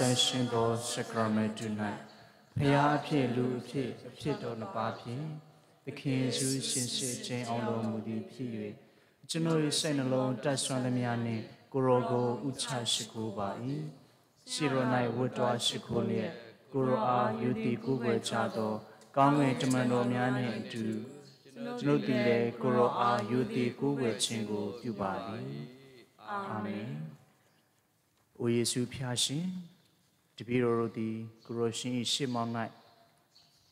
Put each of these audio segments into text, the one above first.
တန်ရှင်းသောစကရမက်တူ၌ဖျားအဖြစ်လူအဖြစ်အဖြစ်တော်နှစ်ပါးဖြင့်သခင်ယေရှုရှင်စစ်ခြင်းအောင်တော်မူသည်ဖြစ်၍ကျွန်ုပ်၏စိတ်နှလုံးတတ်ဆွမ်းသမျှနှင့်ကိုရောကိုဥချရှိခိုးပါ၏ရှိရ၌ဝတ်တော်ရှိခိုးလျက်ကိုရောအားယုတိကိုယ်ွယ်ချသောကောင်းကင်တမန်တော်များနှင့်အတူကျွန်ုပ်သည်လည်းကိုရောအားယုတိကိုယ်ွယ်ခြင်းကိုပြုပါ၏အာမင်။အိုယေရှုဖျားရှင် တပည့်တော်တို့သည်ကိုရရှင်၏ရှေ့မောင်း၌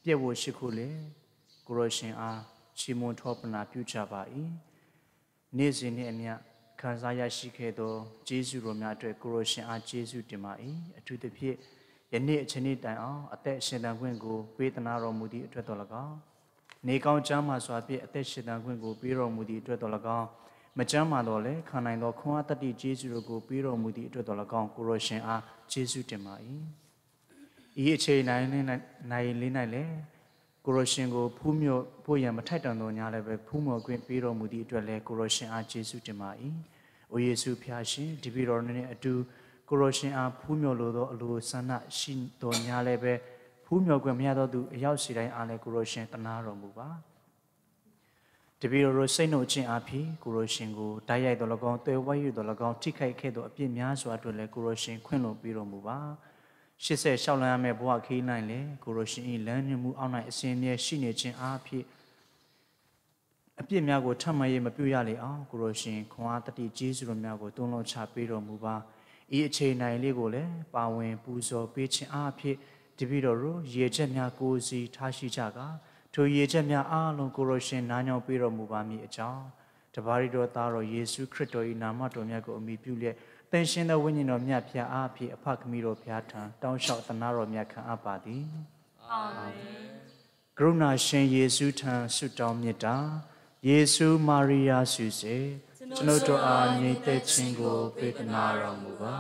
ပြည့်ဝရှိခုလေကိုရရှင်အားချီးမွမ်းထောပနာပြုကြပါ၏။နေ့စဉ်နှင့်အမျှခံစားရရှိခဲ့သောကျေးဇူးတော်များအတွက်ကိုရရှင်အားကျေးဇူးတင်ပါ၏။အထူးသဖြင့်ယနေ့အချိန်နေ့တိုင်အောင်အသက်ရှင်တန်ခွင့်ကိုပေးသနာတော်မူသည့်အတွက်တော်၎င်းနေကောင်းချမ်းသာစွာဖြင့်အသက်ရှင်တန်ခွင့်ကိုပေးတော်မူသည့်အတွက်တော်၎င်း မကြမ်းမာတော့လေခံနိုင်သောခွန်အားတတိကျေးဇူးတို့ကိုပေးတော်မူသည့်အတွက်တော်၎င်းကိုရရှင်အားကျေးဇူးတင်ပါ၏ဤအချိန်နိုင်နိုင်လေးနိုင်လေကိုရရှင်ကိုဖူးမြော့ဖို့ရန်မထိုက်တန်သောညာလည်းပဲဖူးမြော့ခွင့်ပေးတော်မူသည့်အတွက်လည်းကိုရရှင်အားကျေးဇူးတင်ပါ၏အိုယေရှုဖျားရှင်ဒီပြည်တော်နဲ့အတူကိုရရှင်အားဖူးမြော့လိုသောအလိုဆန္ဒရှိတော်ညာလည်းပဲဖူးမြော့ခွင့်မရသောသူအရောက်စီတိုင်းအားလည်းကိုရရှင်တနာတော်မူပါ တပည့်တော်တို့စိတ်နှုတ်ခြင်းအဖြစ်ကိုရိုရှင်ကိုတိုက်ရိုက်တော်၎င်းတွေ့ဝဲယူတော်၎င်းထိခိုက်ခဲ့သောအပြစ်များစွာအတွက်လည်းကိုရိုရှင်ခွင့်လွှတ်ပေးတော်မူပါ80ရှောက်လန်းရမယ့်ဘဝခီးနိုင်လေကိုရိုရှင်၏လမ်းညွှန်မှုအောက်၌အစဉ်အမြဲရှိနေခြင်းအဖြစ်အပြစ်များကိုထပ်မံရေးမပြုရလေအောင်ကိုရိုရှင်ခွန်အားတတိကျေးဇူးတော်များကိုတွန်းလောချပေးတော်မူပါဤအချိန်နိုင်လေးကိုလည်းပါဝင်ပူဇော်ပေးခြင်းအဖြစ်တပည့်တော်တို့ရေချက်များကိုစီထားရှိကြကား ထိုရည်ချက်များအားလုံးကိုရရှင်နားညောင်းပေးတော်မူပါမည်အကြောင်းတပါးရီတော်သားတော်ယေရှုခရစ်တော်၏နာမတော်မြတ်ကိုအမိပြုလျက်သင်ရှင်သောဝိညာဉ်တော်မြတ်ဖျားအားဖြင့်အဖခမီတော်ဖျားထံတောင်းလျှောက်တနာတော်မြတ်ခံအပ်ပါသည်အာမင်ကရုဏာရှင်ယေရှုထံဆုတောင်းမြတ်တာယေရှုမာရိယာဆုစေကျွန်ုပ်တို့အားညီသက်ခြင်းကိုပေးသနာတော်မူပါ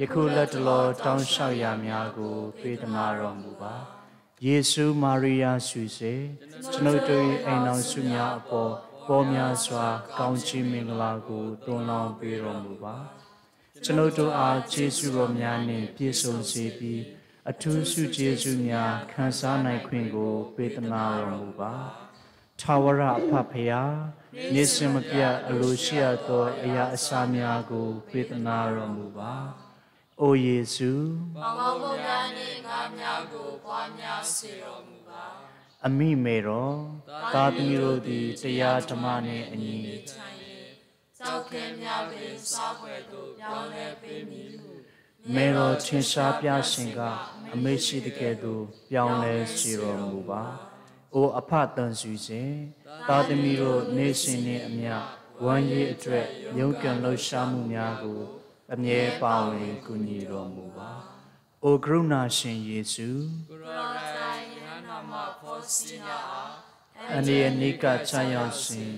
ယခုလက်တလောတောင်းလျှောက်ရာများကိုပေးသနာတော်မူပါ ယေရှုမာရိယာဆုစေကျွန်ုပ်တို့၏အိမ်တော်ဆုများအပေါ်ပေါ်များစွာ ကောင်းချီးမင်္ဂလာကိုတွန်းလောင်းပေးတော်မူပါကျွန်ုပ်တို့အားကျေးဇူးတော်များနှင့်ပြည့်စုံစေပြီးအထူးဆုကျေးဇူးများခံစားနိုင်ခွင့်ကိုပေးသနာတော်မူပါထာဝရအဖဖရာနေစမပြအလိုရှိရသောအရာအစာများကိုပေးသနာတော်မူပါ။ အိုယေစုမောင်မောင်ဘုရားနှင့်ငါများကိုပွားများစေတော်မူပါ။အမိမေတော်သာသမီတို့သည်တရားဓမ္မနှင့်အညီကြောက်ခဲများပင်စားပွဲသို့ပြောင်းလဲပေးမည်ဟုမေတော်ထင်ရှားပြရှင်ကအမေရှိတကယ်သို့ပြောင်းလဲစေတော်မူပါ။အိုအဖတန်စုစဉ်သာသမီတို့နေရှင်နှင့်အမျှဝမ်းရည်အတွက်ရုန်းကန်လှူရှားမှုများကို အမြဲပါဝင်ကူညီတော်မူပါအိုကရုဏာရှင်ယေရှုကိုရောတိုင်းယဟန္တာမဖောစီနာအားအန္တရာယ်နိကချမ်းရောက်ရှင်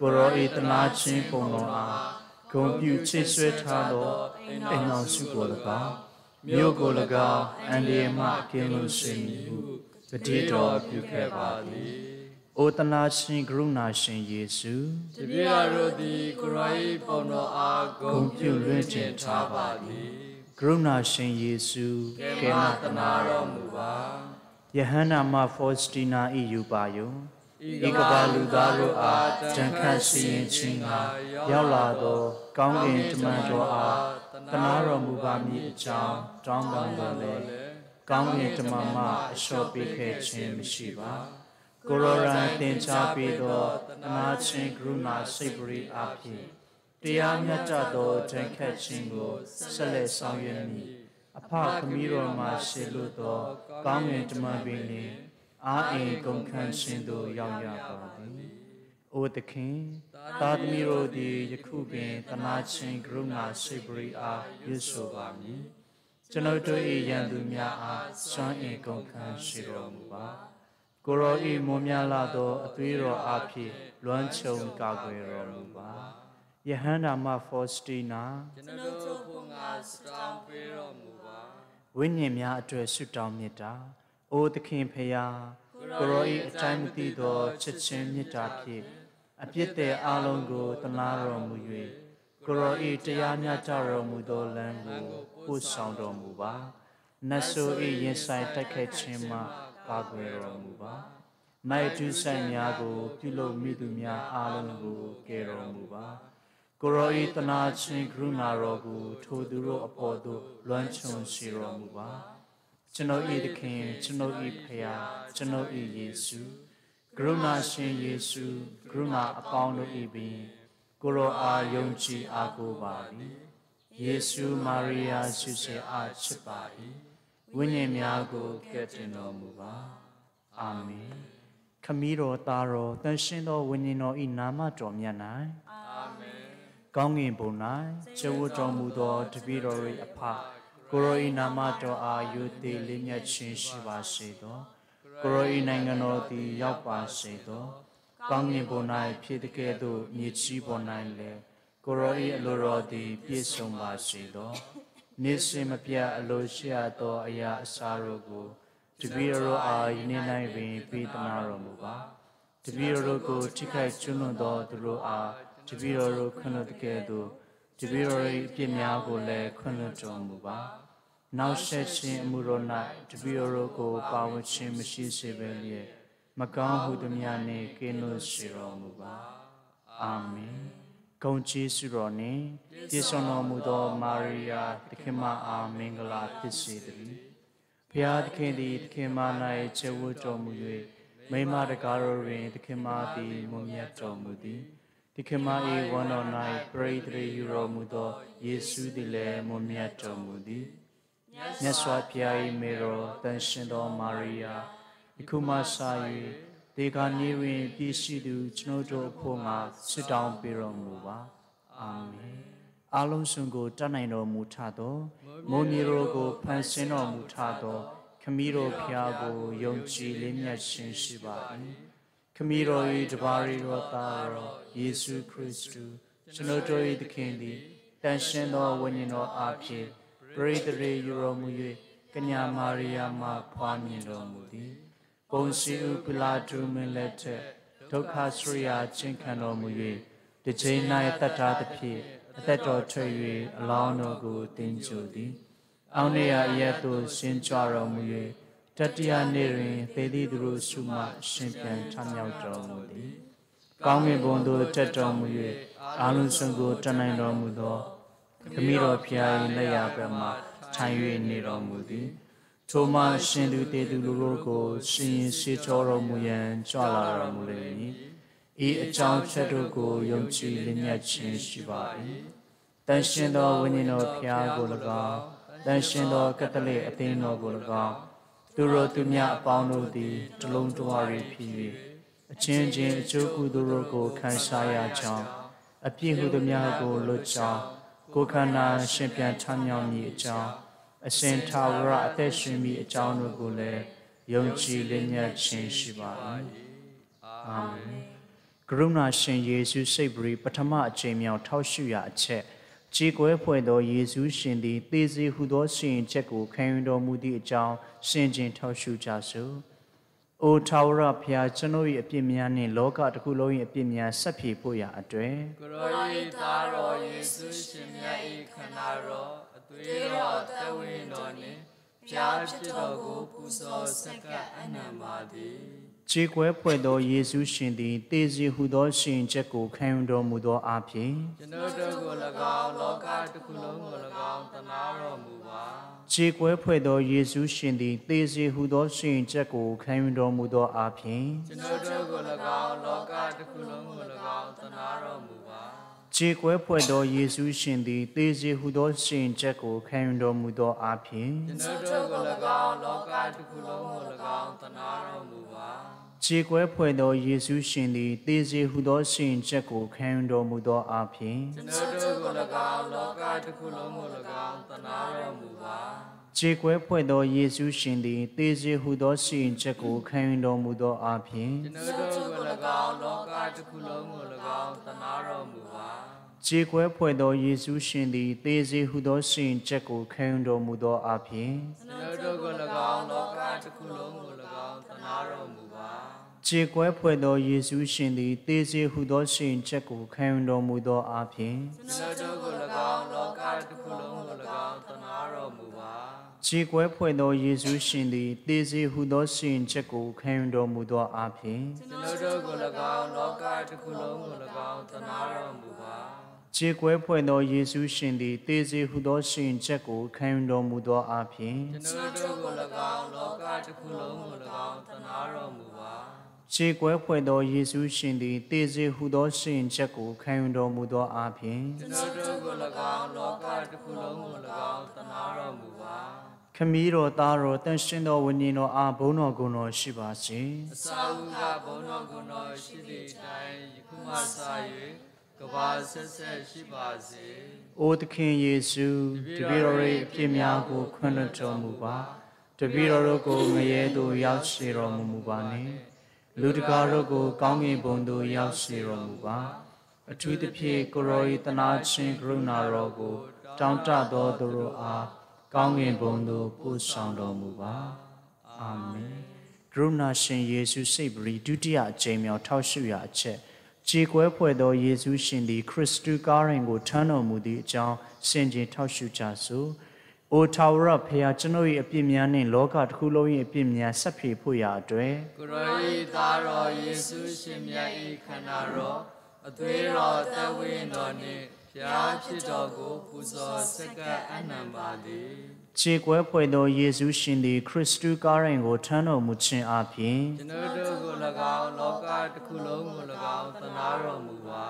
ကိုရောဤတနာချင်းပုံတော်အားဂုံပြုချစ်ဆွဲထားသောအိမ်တော်စုကို၎င်းမြို့ကို၎င်းအန္တရာယ်မှကင်းလွတ်စေမည်ဟုပတိတော်ပြုခဲ့ပါသည်။ အိုတနာရှင်ကရုဏာရှင်ယေရှုတပည့်တော်တို့သည်ကိုရော၏ပုံတော်အားဂုဏ်ဂုံပြုလွှင့်တင်ထားပါသည်။ကရုဏာရှင်ယေရှုကဲမတနာတော်မူပါ။ယဟန္တာမဖောစတီနာဤယူပါယုံဤကဘာလူသားတို့အားတန်ခတ်စီရင်ခြင်းကရောက်လာသောကောင်းကင်တမန်တော်အားတနာတော်မူပါမည်အကြောင်းတောင်းပန်တော်လေကောင်းကင်တမန်မှအလျှော့ပေးခဲ့ခြင်းမရှိပါ ကိုရောရန်သင်ချပေးသောတနာခြင်းကရုဏာစိတ်ပရိအားဖြင့်တရားမြတ်ကြသောတန်ခတ်ခြင်းကိုဆက်လက်ဆောင်ရွက်မည်အဖခမည်းတော်မှာရှေလို့သောကောင်းကင်တမန်ပင်နှင့်အာအင်ကုန်ခန်းခြင်းသို့ရောက်ရပါသည်။အိုသခင်သာသမီတို့သည်ယခုပင်တနာခြင်းကရုဏာစိတ်ပရိအားရွတ်ဆိုပါမည်။ကျွန်ုပ်တို့၏ယံသူများအားစွမ်းအင်ကုန်ခန်းရှိတော်မူပါ။ ကိုရောဤမွန်မြတ်လာသောအသွေးတော်အားဖြင့်လွမ်းခြုံကာကွယ်တော်မူပါ။ယဟန္တာမဖောစတီနာကျွန်ုပ်တို့ဘုံငါစတောင်းပေးတော်မူပါဝိညာဉ်များအတွက်ဆုတောင်းမေတ္တာ။အိုသခင်ဖေယားကိုရောဤအတိုင်းမသိသောချစ်ချင်းမေတ္တာဖြင့်အပြစ်တဲ့အလုံးကိုတနာတော်မူ၍ကိုရောဤတရားများကြတော်မူသောလမ်းကိုပို့ဆောင်တော်မူပါ။နတ်ဆိုဤရင်ဆိုင်တိုက်ခိုက်ခြင်းမှ ကာကွယ်တော်မူပါ။မိုက်ကျူးဆိုင်များကိုပြုလုပ်မိသူများအားလုံးကိုကယ်တော်မူပါ။ကိုရောဤတနာချင်းကရုဏာတော်ကိုထိုသူတို့အပေါ်သို့လွှမ်းခြုံစေတော်မူပါကျွန်ုပ်ဤသခင်ကျွန်ုပ်ဤဖခင်ကျွန်ုပ်ဤယေရှုကရုဏာရှင်ယေရှုကရုဏာအပေါင်းတို့ဤပင်ကိုရောအားယုံကြည်အားကိုးပါ၏ယေရှုမာရိယာဆုစေအားချစ်ပါ၏ ဝိညာဉ်များကိုကယ်တင်တော်မူပါအာမင်ခမည်းတော်သားတော်တန်ရှင်းသောဝိညာဉ်တော်ဤနာမတော်မြတ်၌ကောင်းကင်ဘုံ၌ကျေဝတ်တော်မူသောတပည့်တော်၏အဖကိုရောဤနာမတော်အားယုသေးလေးမြတ်ခြင်းရှိပါစေသောကိုရောဤနိုင်ငံတော်သည်ရောက်ပါစေသောကောင်းကင်ဘုံ၌ဖြစ်တဲ့ကဲ့သို့မြေကြီးပေါ်၌လည်းကိုရောဤအလိုတော်သည်ပြည့်စုံပါစေသော နေစင်မပြတ်အလိုရှိရသောအရာအစားတို့ကိုတပည့်တော်အားယနေ့၌ပင်ပေးသနာတော်မူပါတပည့်တော်ကိုထိခိုက်ကျွလွန်သောသူတို့အားတပည့်တော်ခွင့်လွှတ်တဲ့ကဲ့သို့တပည့်တော်၏အပြစ်များကိုလည်းခွင့်လွှတ်တော်မူပါနောက်ဆက်ခြင်းအမှုတော်၌တပည့်တော်ကိုပါဝင်ခြင်းမရှိစေဘဲလျက်မကောင်းဟုသည်များနှင့်ကင်းလွတ်စေတော်မူပါအာမင် ဂုဏ်ကျေးဇူးတော်နှင့်ပြည့်စုံတော်မူသောမာရိယာသခင်မအားမင်္ဂလာဖြစ်စေတည်းဘုရားသခင်သည်သခင်မ၌ခြေဝတ်တော်မူ၍မိမတကားတော်တွင်သခင်မသည်မွန်မြတ်တော်မူသည်သခင်မ၏ဝမ်းတော်၌ပရိသေယူတော်မူသောယေရှုသည်လည်းမွန်မြတ်တော်မူသည်မြတ်စွာဘုရား၏မေတော်တန်ရှင်သောမာရိယာယခုမှစ၍ ဒေဂာနေတွင်ပြည့်ရှိသူကျွန်ုပ်တို့အဖို့ငါဆုတောင်းပေးတော်မူပါအာမင်အလုံးစုံကိုတတ်နိုင်တော်မူထသောမုန်ကြီးတို့ကိုဖန်ဆင်းတော်မူထသောခမည်းတော်ဖျားကိုယုံကြည်လေးမြတ်ခြင်းရှိပါ၏ခမည်းတော်၏တပါးရီတော်သားတော်ယေရှုခရစ်တုကျွန်ုပ်တို့၏သခင်သည်တန်ရှင်းသောဝိညာဉ်တော်အားဖြင့်ပရိသေရေယူတော်မူ၍ကညာမာရိယာမှဖွားမြင်တော်မူသည် ပုံစီဥပလာတုမင်းလက်ထက်ဒုက္ခစရိယာချင်းခံတော်မူ၍ဒီချိန်၌တတ်ထားသဖြင့်အသက်တော်ထွက်၍အလောင်းတော်ကိုတင်ကြိုသည်အောင်းနေရအရက်သို့ရှင်းကြတော်မူ၍တတိယနေ့တွင်သေသည်သူတို့စုမှရှင်ပြန်ထမြောက်တော်မူသည်ကောင်းကင်ဘုံသို့တက်တော်မူ၍အာလုံစုံကိုတန်နိုင်တော်မူသောခမည်းတော်ဖျား၏လက်ရဘက်မှထိုင်၍နေတော်မူသည် ထိုမှရှင်သူတေသူလူတို့ကို ရှင်ရင်ရှိတော်တော်မူရန်ကြွလာတော်မူလိမ့်မည်ဤအကြောင်းချက်တို့ကိုယုံကြည်လျက်ခြင်းရှိပါ၏တန်ရှင်သောဝိညာဉ်တော်ဖျားကို၎င်းတန်ရှင်သောကတလိအသင်းတော်ကို၎င်းသူတို့သူများအပေါင်းတို့သည်တလုံးတဝရီဖြစ်၍အချင်းချင်းအကျိုးကုသိုလ်တို့ကိုခံစားရကြောင်းအပြည့်ဟုသည်များကိုလွတ်ကြောင်းကိုယ်ခန္ဓာရှင်ပြန်ထမြောက်မည်အကြောင်း အအရှင်ထာဝရအသက်ရှင်မိအကြောင်းတို့ကိုလည်းယုံကြည်လျက်ခြင်းရှိပါ၏အာမင်ကရုဏာရှင်ယေရှုစိတ်ပရိပထမအချိန်မြောက်ထောက်ရှုရအချက်ကြည်ကွဲဖွယ်သောယေရှုရှင်သည်သေစေဟုသောရှင်ချက်ကိုခံယူတော်မူသည့်အကြောင်းရှင်းခြင်းထောက်ရှုကြစို့။အိုထာဝရဘုရားကျွန်ုပ်၏အပြစ်များနှင့်လောကတစ်ခုလုံး၏အပြစ်များဆက်ဖြေဖို့ရာအတွက်ကိုရောဤသားတော်ယေရှုရှင်မြတ်ဤခန္ဓာတော်အ သွေးတော်တဝိတော်နှင့်ဖျားဖြစ်တော်ကိုပူဇော်ဆက်ကပ်အနံပါသည်ခြေကွဲဖွယ်သောယေရှုရှင်သည်သေစီဟုသောရှင်ချက်ကိုခံယူတော်မူသောအဖြစ်ကျွန်ုပ်တို့ကို၎င်းလောကတစ်ခုလုံးကို၎င်းတနာတော်မူပါခြေကွဲဖွယ်သောယေရှုရှင်သည်သေစီဟုသောရှင်ချက်ကိုခံယူတော်မူသောအဖြစ်ကျွန်ုပ်တို့ကို၎င်းလောကတစ်ခုလုံးကို၎င်းတနာတော်မူပါ ခြေကွဲဖွယ်သောယေရှုရှင်သည်သေစီဟုသောရှင်ချက်ကိုခံယူတော်မူသောအဖြစ်ကျွန်ုပ်တို့ကို၎င်းလောကတစ်ခုလုံးကို၎င်းတနာတော်မူပါခြေကွဲဖွယ်သောယေရှုရှင်သည်သေစီဟုသောရှင်ချက်ကိုခံယူတော်မူသောအဖြစ်ကျွန်ုပ်တို့ကို၎င်းလောကတစ်ခုလုံးကို၎င်းတနာတော်မူပါ ခြေကွဲဖွယ်သောယေရှုရှင်သည်သေစီဟုသောရှင်ချက်ကိုခံယူတော်မူသောအဖြစ်ကျွန်ုပ်တို့ကို၎င်းလောကတစ်ခုလုံးကို၎င်းတနာတော်မူပါခြေကွဲဖွယ်သောယေရှုရှင်သည်သေစေဟုသောရှင်ချက်ကိုခံယူတော်မူသောအဖြစ်ကျွန်ုပ်တို့ကို၎င်းလောကတစ်ခုလုံးကို၎င်းတနာတော်မူပါခြေကွဲဖွယ်သောယေရှုရှင်သည်သေစေဟုသောရှင်ချက်ကိုခံယူတော်မူသောအဖြစ်ကျွန်ုပ်တို့ကို၎င်းလောကတစ်ခုလုံးကို၎င်းတနာတော်မူပါ ခြေကွဲဖွယ်သောယေရှုရှင်သည်သေစေဟုသောရှင်ချက်ကိုခံယူတော်မူသောအဖြစ်ကျွန်ုပ်တို့ကို၎င်းလောကတစ်ခုလုံးကို၎င်းတနာတော်မူပါခြေကွဲဖွယ်သောယေရှုရှင်သည်သေစေဟုသောရှင်ချက်ကိုခံယူတော်မူသောအဖြစ်ကျွန်ုပ်တို့ကို၎င်းလောကတစ်ခုလုံးကို၎င်းတနာတော်မူပါခြေကွဲဖွယ်သောယေရှုရှင်သည်သေစေဟုသောရှင်ချက်ကိုခံယူတော်မူသောအဖြစ်ကျွန်ုပ်တို့ကို၎င်းလောကတစ်ခုလုံးကို၎င်းတနာတော်မူပါ ခမည်းတော်သားတော်တန်ရှင်တော်ဝိညာဉ်တော်အားဘုန်းတော်ကုံတော်ရှိပါစေအစာဥကဘုံတော်ကိုယ်တော်ရှိသည့်အတိုင်းယခုမှစ၍ကဘာဆက်ဆက်ရှိပါစေ။အိုသခင်ယေရှုတပည့်တော်ရဲ့အပြစ်များကိုခွင့်လွှတ်တော်မူပါ။တပည့်တော်တို့ကိုငရဲသို့ရောက်စေတော်မမူပါနှင့်။လူတကာတို့ကိုကောင်းကင်ဘုံသို့ရောက်စေတော်မူပါ။အထူးသဖြင့်ကိုရောဤတနာချင်းကရုဏာတော်ကိုတောင်းတတော်သူတို့အား ကောင်းကင်ဘုံသို့ပို့ဆောင်တော်မူပါ။အာမင်။ကရုဏာရှင်ယေရှုစိတ်ပရိဒုတိယအကြိမ်မြောက်ထောက်ရှုရအချက်ခြေကွဲဖွယ်သောယေရှုရှင်သည်ခရစ်တုကားရင်ကိုထမ်းတော်မူသည့်အကြောင်းစင်ကြင်ထောက်ရှုကြစို့။အိုထာဝရဖျားကျွန်ုပ်၏အပြစ်များနှင့်လောကတစ်ခုလုံး၏အပြစ်များဆက်ဖြေဖို့ရာအတွက်ကိုရောဤသားတော်ယေရှုရှင်မြတ်ဤခန္ဓာတော်အသွေးတော်တဝိတော်နှင့် ဖျားဖြစ်တော်ကိုပူဇော်ဆက်ကပ်အနံပါသည်ခြေကွဲဖွယ်သောယေရှုရှင်သည်ခရစ်တုကားရင်ကိုထမ်းတော်မူခြင်းအပြင်ကျွန်ုပ်တို့ကို၎င်းလောကတစ်ခုလုံးကို၎င်းတနာတော်မူပါ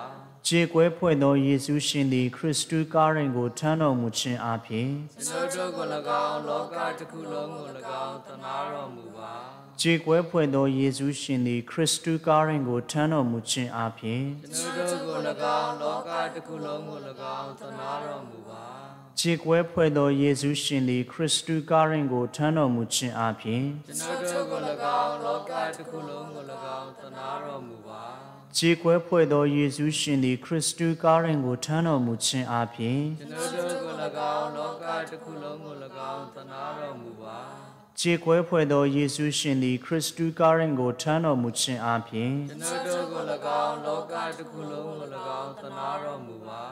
ခြေကွဲဖွယ်သောယေရှုရှင်သည်ခရစ်တုကားရင်ကိုထမ်းတော်မူခြင်းအပြင်ကျွန်ုပ်တို့ကို၎င်းလောကတစ်ခုလုံးကို၎င်းတနာတော်မူပါ ခြေကွဲဖွယ်သောယေရှုရှင်သည်ခရစ်တုကားရင်ကိုထမ်းတော်မူခြင်းအပြင်ကျွန်ုပ်တို့ကို၎င်းလောကတစ်ခုလုံးကို၎င်းတနာတော်မူပါခြေကွဲဖွဲ့သောယေရှုရှင်သည်ခရစ်တုကားရင်ကိုထမ်းတော်မူခြင်းအပြင်ကျွန်ုပ်တို့ကို၎င်းလောကတစ်ခုလုံးကို၎င်းတနာတော်မူပါခြေကွဲဖွဲ့သောယေရှုရှင်သည်ခရစ်တုကားရင်ကိုထမ်းတော်မူခြင်းအပြင်ကျွန်ုပ်တို့ကို၎င်းလောကတစ်ခုလုံးကို၎င်းတနာတော်မူပါ ခြေကွဲဖွဲ့သောယေရှုရှင်သည် ခရစ်တုကားရင်ကိုထမ်းတော်မူခြင်းအပြင်ကျွန်ုပ်တို့ကို၎င်းလောကတစ်ခုလုံးကို၎င်းတနာတော်မူပါ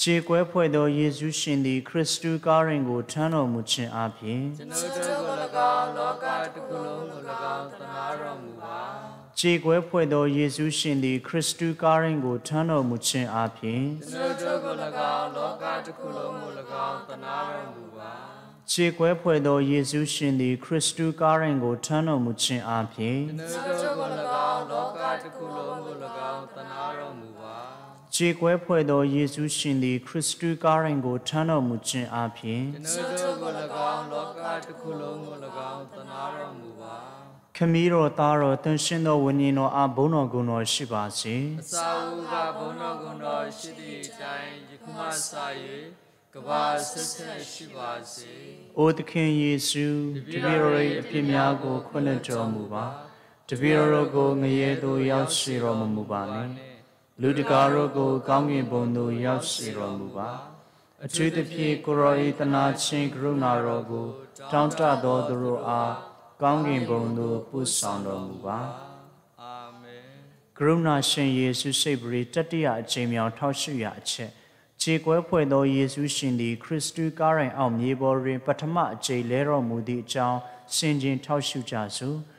ခြေကွဲဖွဲ့သောယေရှုရှင်သည်ခရစ်တုကားရင်ကိုထမ်းတော်မူခြင်းအပြင်ကျွန်ုပ်တို့ကို၎င်းလောကတစ်ခုလုံးကို၎င်းတနာတော်မူပါခြေကွဲဖွဲ့သောယေရှုရှင်သည်ခရစ်တုကားရင်ကိုထမ်းတော်မူခြင်းအပြင်ကျွန်ုပ်တို့ကို၎င်းလောကတစ်ခုလုံးကို၎င်းတနာတော်မူပါ ခြေကွဲဖွဲ့သောယေရှုရှင်သည်ခရစ်တုကားရင်ကိုထမ်းတော်မူခြင်းအပြင်ကျွန်ုပ်တို့ကို၎င်းလောကတစ်ခုလုံးကို၎င်းတနာတော်မူပါခြေကွဲဖွဲ့သောယေရှုရှင်သည်ခရစ်တုကားရင်ကိုထမ်းတော်မူခြင်းအပြင်ကျွန်ုပ်တို့ကို၎င်းလောကတစ်ခုလုံးကို၎င်းတနာတော်မူပါခမည်းတော်သားတော်တန်ရှင်းသောဝိညာဉ်တော်အားဘုန်းတော်ကုံတော်ရှိပါစေအစာဝကဘုန်းတော်ကိုယ်တော်ရှိသည့်အတိုင်းယခုမှစ၍ ကဘာဆက်ဆက်ရှိပါစေ။အိုသခင်ယေရှုတပည့်တော်၏အပြစ်များကိုခွင့်လွှတ်တော်မူပါ။တပည့်တော်ကိုငရဲသို့ရောက်ရှိတော်မမူပါနှင့်။လူတကာတို့ကိုကောင်းကင်ဘုံသို့ရောက်ရှိတော်မူပါ။အထူးသဖြင့်ကိုရောဤတနာချင်းကရုဏာတော်ကိုတောင်းတသောသူတို့အားကောင်းကင်ဘုံသို့ပို့ဆောင်တော်မူပါ။အာမင်ကရုဏာရှင်ယေရှုစိတ်ပရိတတိယအချိန်မြောင်ထောက်ရှိရာအချက် ခြေကွဲဖွဲ့သောယေရှုရှင်သည်ခရစ်တုကားရိုင်အောင်မြေပေါ်တွင် ပထမအကြိမ်လဲတော်မူသည့်အကြောင်းစင်ကြင်ထောက်ရှုကြစို့။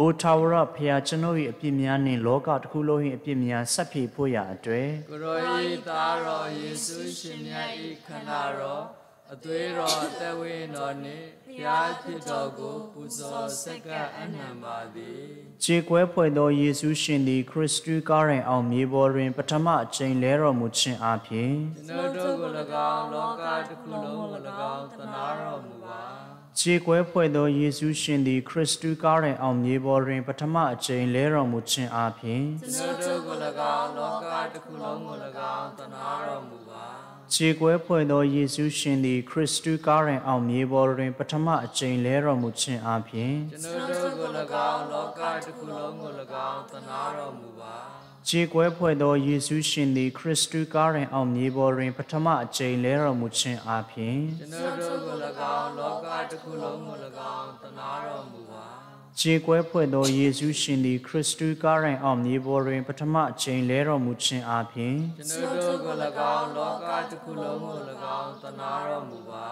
အိုထာဝရဖျားကျွန်ုပ်၏အပြစ်များနှင့်လောကတစ်ခုလုံး၏အပြစ်များဆက်ဖြေဖို့ရာအတွေ့ကိုရောဤသားတော်ယေရှုရှင်မြတ်ဤခန္ဓာတော် အသွေးတော်အသက်ဝိညာဉ်တော်နှင့်ဘုရားဖြစ်တော်ကိုပူဇော်ဆက်ကပ်အနံပါသည်ခြေကွဲဖွဲ့သောယေရှုရှင်သည်ခရစ်တုကားရိုင်အောင်မြေပေါ်တွင် ပထမအကြိမ်လဲတော်မူခြင်းအပြင်ကျွန်ုပ်တို့ကို၎င်းလောကတစ်ခုလုံးကို၎င်းသနာတော်မူပါခြေကွဲဖွဲ့သောယေရှုရှင်သည်ခရစ်တုကားရိုင်အောင်မြေပေါ်တွင် ပထမအကြိမ်လဲတော်မူခြင်းအပြင်ကျွန်ုပ်တို့ကို၎င်းလောကတစ်ခုလုံးကို၎င်းသနာတော်မူပါ ခြေကွဲဖွဲ့သောယေရှုရှင်သည်ခရစ်တုကားရိုင်အောင်မြေပေါ်တွင် ပထမအကြိမ်လဲတော်မူခြင်းအပြင်ကျွန်ုပ်တို့ကို၎င်းလောကတစ်ခုလုံးကို၎င်းသနာတော်မူပါခြေကွဲဖွဲ့သောယေရှုရှင်သည်ခရစ်တုကားရိုင်အောင်မြေပေါ်တွင် ပထမအကြိမ်လဲတော်မူခြင်းအပြင်ကျွန်ုပ်တို့ကို၎င်းလောကတစ်ခုလုံးကို၎င်းသနာတော်မူပါ ခြေကွဲဖွဲ့သောယေရှုရှင်သည်ခရစ်တုကားရိုင်အောင်မြေပေါ်တွင် ပထမအကြိမ်လဲတော်မူခြင်းအပြင်ကျွန်ုပ်တို့ကို၎င်းလောကတစ်ခုလုံးကို၎င်းသနာတော်မူပါ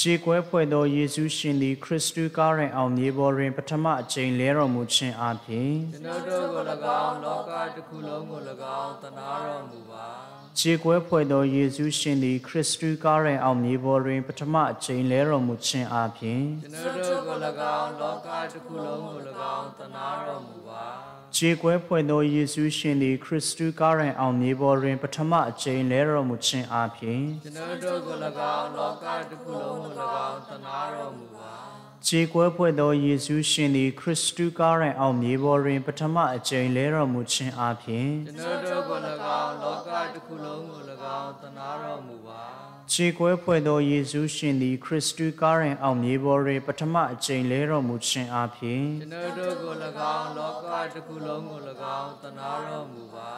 ခြေကွဲဖွဲ့သောယေရှုရှင်သည်ခရစ်တုကားရိုင်အောင်မြေပေါ်တွင်ပထမအကြိမ်လဲတော်မူခြင်းအပြင်ကျွန်ုပ်တို့ကို၎င်းလောကတစ်ခုလုံးကို၎င်းသနာတော်မူပါ ခြေကွဲဖွဲ့သောယေရှုရှင်သည်ခရစ်တုကားရိုင်အောင်မြေပေါ်တွင် ပထမအကြိမ်လဲတော်မူခြင်းအပြင်ကျွန်ုပ်တို့ကို၎င်းလောကတစ်ခုလုံးကို၎င်းသနာတော်မူပါခြေကွဲဖွဲ့သောယေရှုရှင်သည်ခရစ်တုကားရိုင်အောင်မြေပေါ်တွင် ပထမအကြိမ်လဲတော်မူခြင်းအပြင်ကျွန်ုပ်တို့ကို၎င်းလောကတစ်ခုလုံးကို၎င်းသနာတော်မူပါ ခြေကွဲဖွဲ့သောယေရှုရှင်သည်ခရစ်တုကားရိုင်အောင်မြေပေါ်တွင် ပထမအကြိမ်လဲတော်မူခြင်းအပြင်ကျွန်ုပ်တို့ကို၎င်းလောကတစ်ခုလုံးကို၎င်းသနာတော်မူပါ ခြေကွဲဖွဲ့သောယေရှုရှင်သည်ခရစ်တုကားရိုင်အောင်မြေပေါ်တွင်ပထမအကြိမ်လဲတော်မူခြင်းအပြင်ကျွန်ုပ်တို့ကို၎င်းလောကတစ်ခုလုံးကို၎င်းသနာတော်မူပါ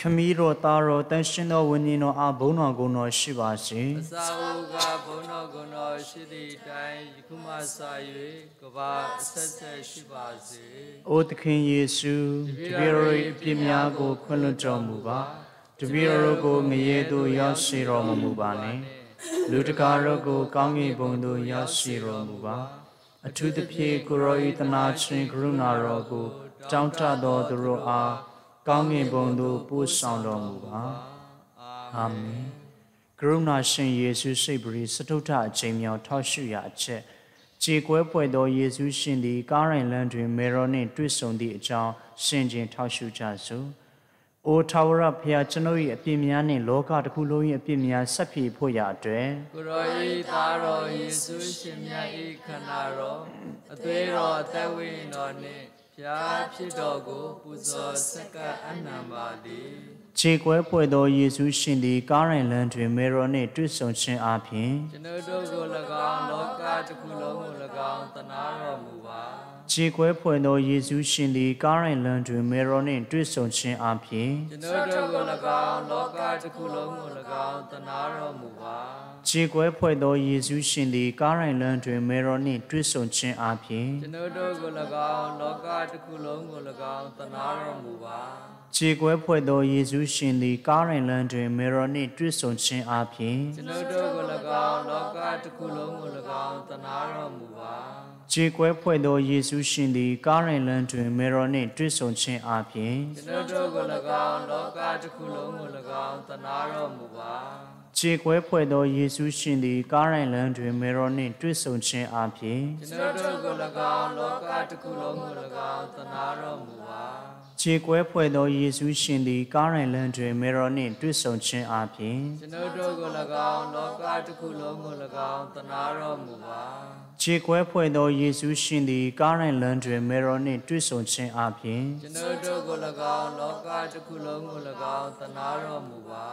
ခမည်းတော်သားတော်တန်ရှင်သောဝိညာဉ်တော်အားဘုန်းတော်ကုန်းတော်ရှိပါစေအစာဟုကဘုန်းတော်ကုန်းတော်ရှိသည့်အတိုင်းယခုမှစ၍ကဘာအဆက်ဆက်ရှိပါစေ။အိုသခင်ယေရှုတပည့်တော်၏အပြစ်များကိုခွင့်လွှတ်တော်မူပါ။ တပည့်တော်ကိုငရဲသို့ရောက်ရှိတော်မမူပါနှင့်။လူတကာတို့ကိုကောင်းကင်ဘုံသို့ရောက်ရှိတော်မူပါ။အထူးသဖြင့်ကိုရောဤတနာချင်းကရုဏာတော်ကိုတောင်းတတော်သူတို့အားကောင်းကင်ဘုံသို့ပို့ဆောင်တော်မူပါ။အာမင်။ကရုဏာရှင်ယေရှုစိတ်ပရိစတုထအချိန်မြောင်ထောက်ရှုရာအချက်ခြေကွဲပွေသောယေရှုရှင်သည်ကားရိုင်လန်းတွင်မေရောနှင့်တွေ့ဆုံသည့်အကြောင်းရှင်ကျင်ထောက်ရှုကြစို့။ အိုထာဝရဘုရားကျွန်ုပ်၏အပြစ်များနှင့်လောကတစ်ခုလုံး၏အပြစ်များဆက်ဖြေဖို့ရာအတွက်ကိုရောဤသားတော်ယေရှုရှင်မြတ်ဤခန္ဓာတော်အသွေးတော်အသက်ဝိညာဉ်တော်နှင့်ဖျားဖြစ်တော်ကိုပူဇော်ဆက်ကပ်အနံပါသည်ခြေကွဲပွေသောယေရှုရှင်သည်ကားရိုင်လန်းတွင်မေရောနှင့်တွေ့ဆုံခြင်းအပြင်ကျွန်ုပ်တို့ကို၎င်းလောကတစ်ခုလုံးကို၎င်းသနာတော်မူပါ ခြေကွဲဖွယ်သောယေရှုရှင်သည်ကားရိုင်လန်းတွင်မေရောနှင့်တွေ့ဆုံခြင်းအပြင်ကျွန်ုပ်တို့ကို၎င်းလောကတစ်ခုလုံးကို၎င်းသနာတော်မူပါခြေကွဲဖွယ်သောယေရှုရှင်သည်ကားရိုင်လန်းတွင်မေရောနှင့်တွေ့ဆုံခြင်းအပြင်ကျွန်ုပ်တို့ကို၎င်းလောကတစ်ခုလုံးကို၎င်းသနာတော်မူပါခြေကွဲဖွယ်သောယေရှုရှင်သည်ကားရိုင်လန်းတွင်မေရောနှင့်တွေ့ဆုံခြင်းအပြင်ကျွန်ုပ်တို့ကို၎င်းလောကတစ်ခုလုံးကို၎င်းသနာတော်မူပါ ခြေကွဲဖွယ်သောယေရှုရှင်သည်ကားရိုင်လန်းတွင်မေရောနှင့်တွေ့ဆုံခြင်းအပြင်ကျွန်ုပ်တို့ကို၎င်းလောကတစ်ခုလုံးကို၎င်းသနာတော်မူပါခြေကွဲဖွယ်သောယေရှုရှင်သည်ကားရိုင်လန်းတွင်မေရောနှင့်တွေ့ဆုံခြင်းအပြင်ကျွန်ုပ်တို့ကို၎င်းလောကတစ်ခုလုံးကို၎င်းသနာတော်မူပါ ခြခြေကွဲဖွဲ့သောယေရှုရှင်သည်ကားရန်လမ်းတွင်မေရောနှင့်တွေ့ဆုံခြင်းအပြင်ကျွန်ုပ်တို့ကို၎င်းလောကတစ်ခုလုံးကို၎င်းတနာတော်မူပါခြေကွဲဖွဲ့သောယေရှုရှင်သည်ကားရန်လမ်းတွင်မေရောနှင့်တွေ့ဆုံခြင်းအပြင်ကျွန်ုပ်တို့ကို၎င်းလောကတစ်ခုလုံးကို၎င်းတနာတော်မူပါ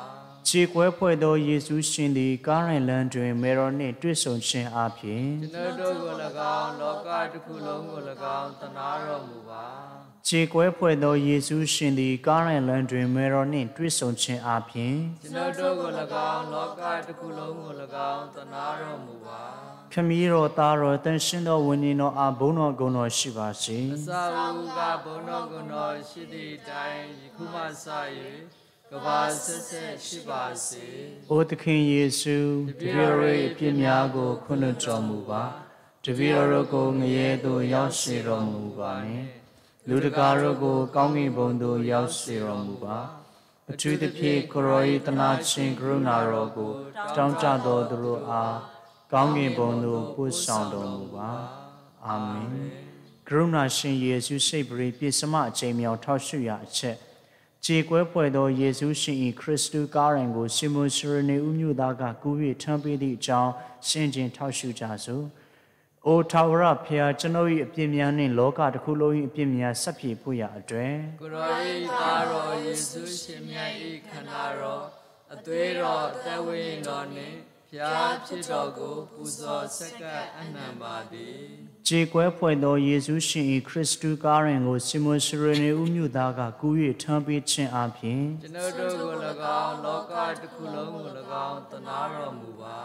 ခြေကွဲဖွဲ့သောယေရှုရှင်သည်ကားရန်လမ်းတွင်မေရောနှင့်တွေ့ဆုံခြင်းအပြင်ကျွန်ုပ်တို့ကို၎င်းလောကတစ်ခုလုံးကို၎င်းတနာတော်မူပါ ခြေကွဲဖွဲ့သောယေရှုရှင်သည်ကားရန်လမ်းတွင်မေရောနှင့်တွေ့ဆုံခြင်းအပြင်ကျွန်ုပ်တို့ကို၎င်းလောကတစ်ခုလုံးကို၎င်းတနာတော်မူပါခမည်းတော်သားတော်တန်ရှင်းသောဝိညာဉ်တော်အားဘုန်းတော်ဂုဏ်တော်ရှိပါစေအစာဦးကဘုန်းတော်ကိုယ်တော်ရှိသည့်အတိုင်းယခုမှစ၍ကဘာဆက်ဆက်ရှိပါစေ။အိုသခင်ယေရှုတပည့်တော်၏အပြစ်များကိုခွင့်လွှတ်တော်မူပါ။တပည့်တော်တို့ကိုငရဲသို့ရောက်စေတော်မူပါနှင့်။ လူတကာတို့ကို ကောင်းကင်ဘုံသို့ရောက်စေတော်မူပါ။အထူးသဖြင့်ကိုရောဤတနာချင်းကရုဏာတော်ကို တောင်းကြတော်သူတို့အားကောင်းကင်ဘုံသို့ပို့ဆောင်တော်မူပါ။အာမင်။ကရုဏာရှင်ယေရှုစိတ်ပရိပြည့်စမအချိန်မြောင်ထောက်ရှုရအချက်ခြေကွဲဖွဲ့သောယေရှုရှင်၏ခရစ်တုကားရင်ကိုရှင်မွန်ရှရနေဥမြို့သားကကူး၍ထမ်းပေးသည့်အကြောင်းရှင်းကျင်ထောက်ရှုကြစို့။ အိုထာဝရဖျားကျွန်ုပ်၏အပြစ်များနှင့်လောကတစ်ခုလုံး၏အပြစ်များဆက်ပြေဖို့ရအတွက်ကိုရောဤသားတော်ယေရှုရှင်မြတ်ဤခန္ဓာတော်အသွေးတော်အသက်ဝိညာဉ်တော်နှင့်ဖျားဖြစ်တော်ကိုပူဇော်ဆက်ကပ်အနံပါသည် ခြေကွဲဖွဲ့သောယေရှုရှင်၏ခရစ်တုကားရင်ကိုရှင်မွန်ရှရနေဥမြို့သားကကူး၍ထမ်းပေးခြင်းအပြင်ကျွန်ုပ်တို့ကို၎င်းလောကတစ်ခုလုံးကို၎င်းတနာတော်မူပါ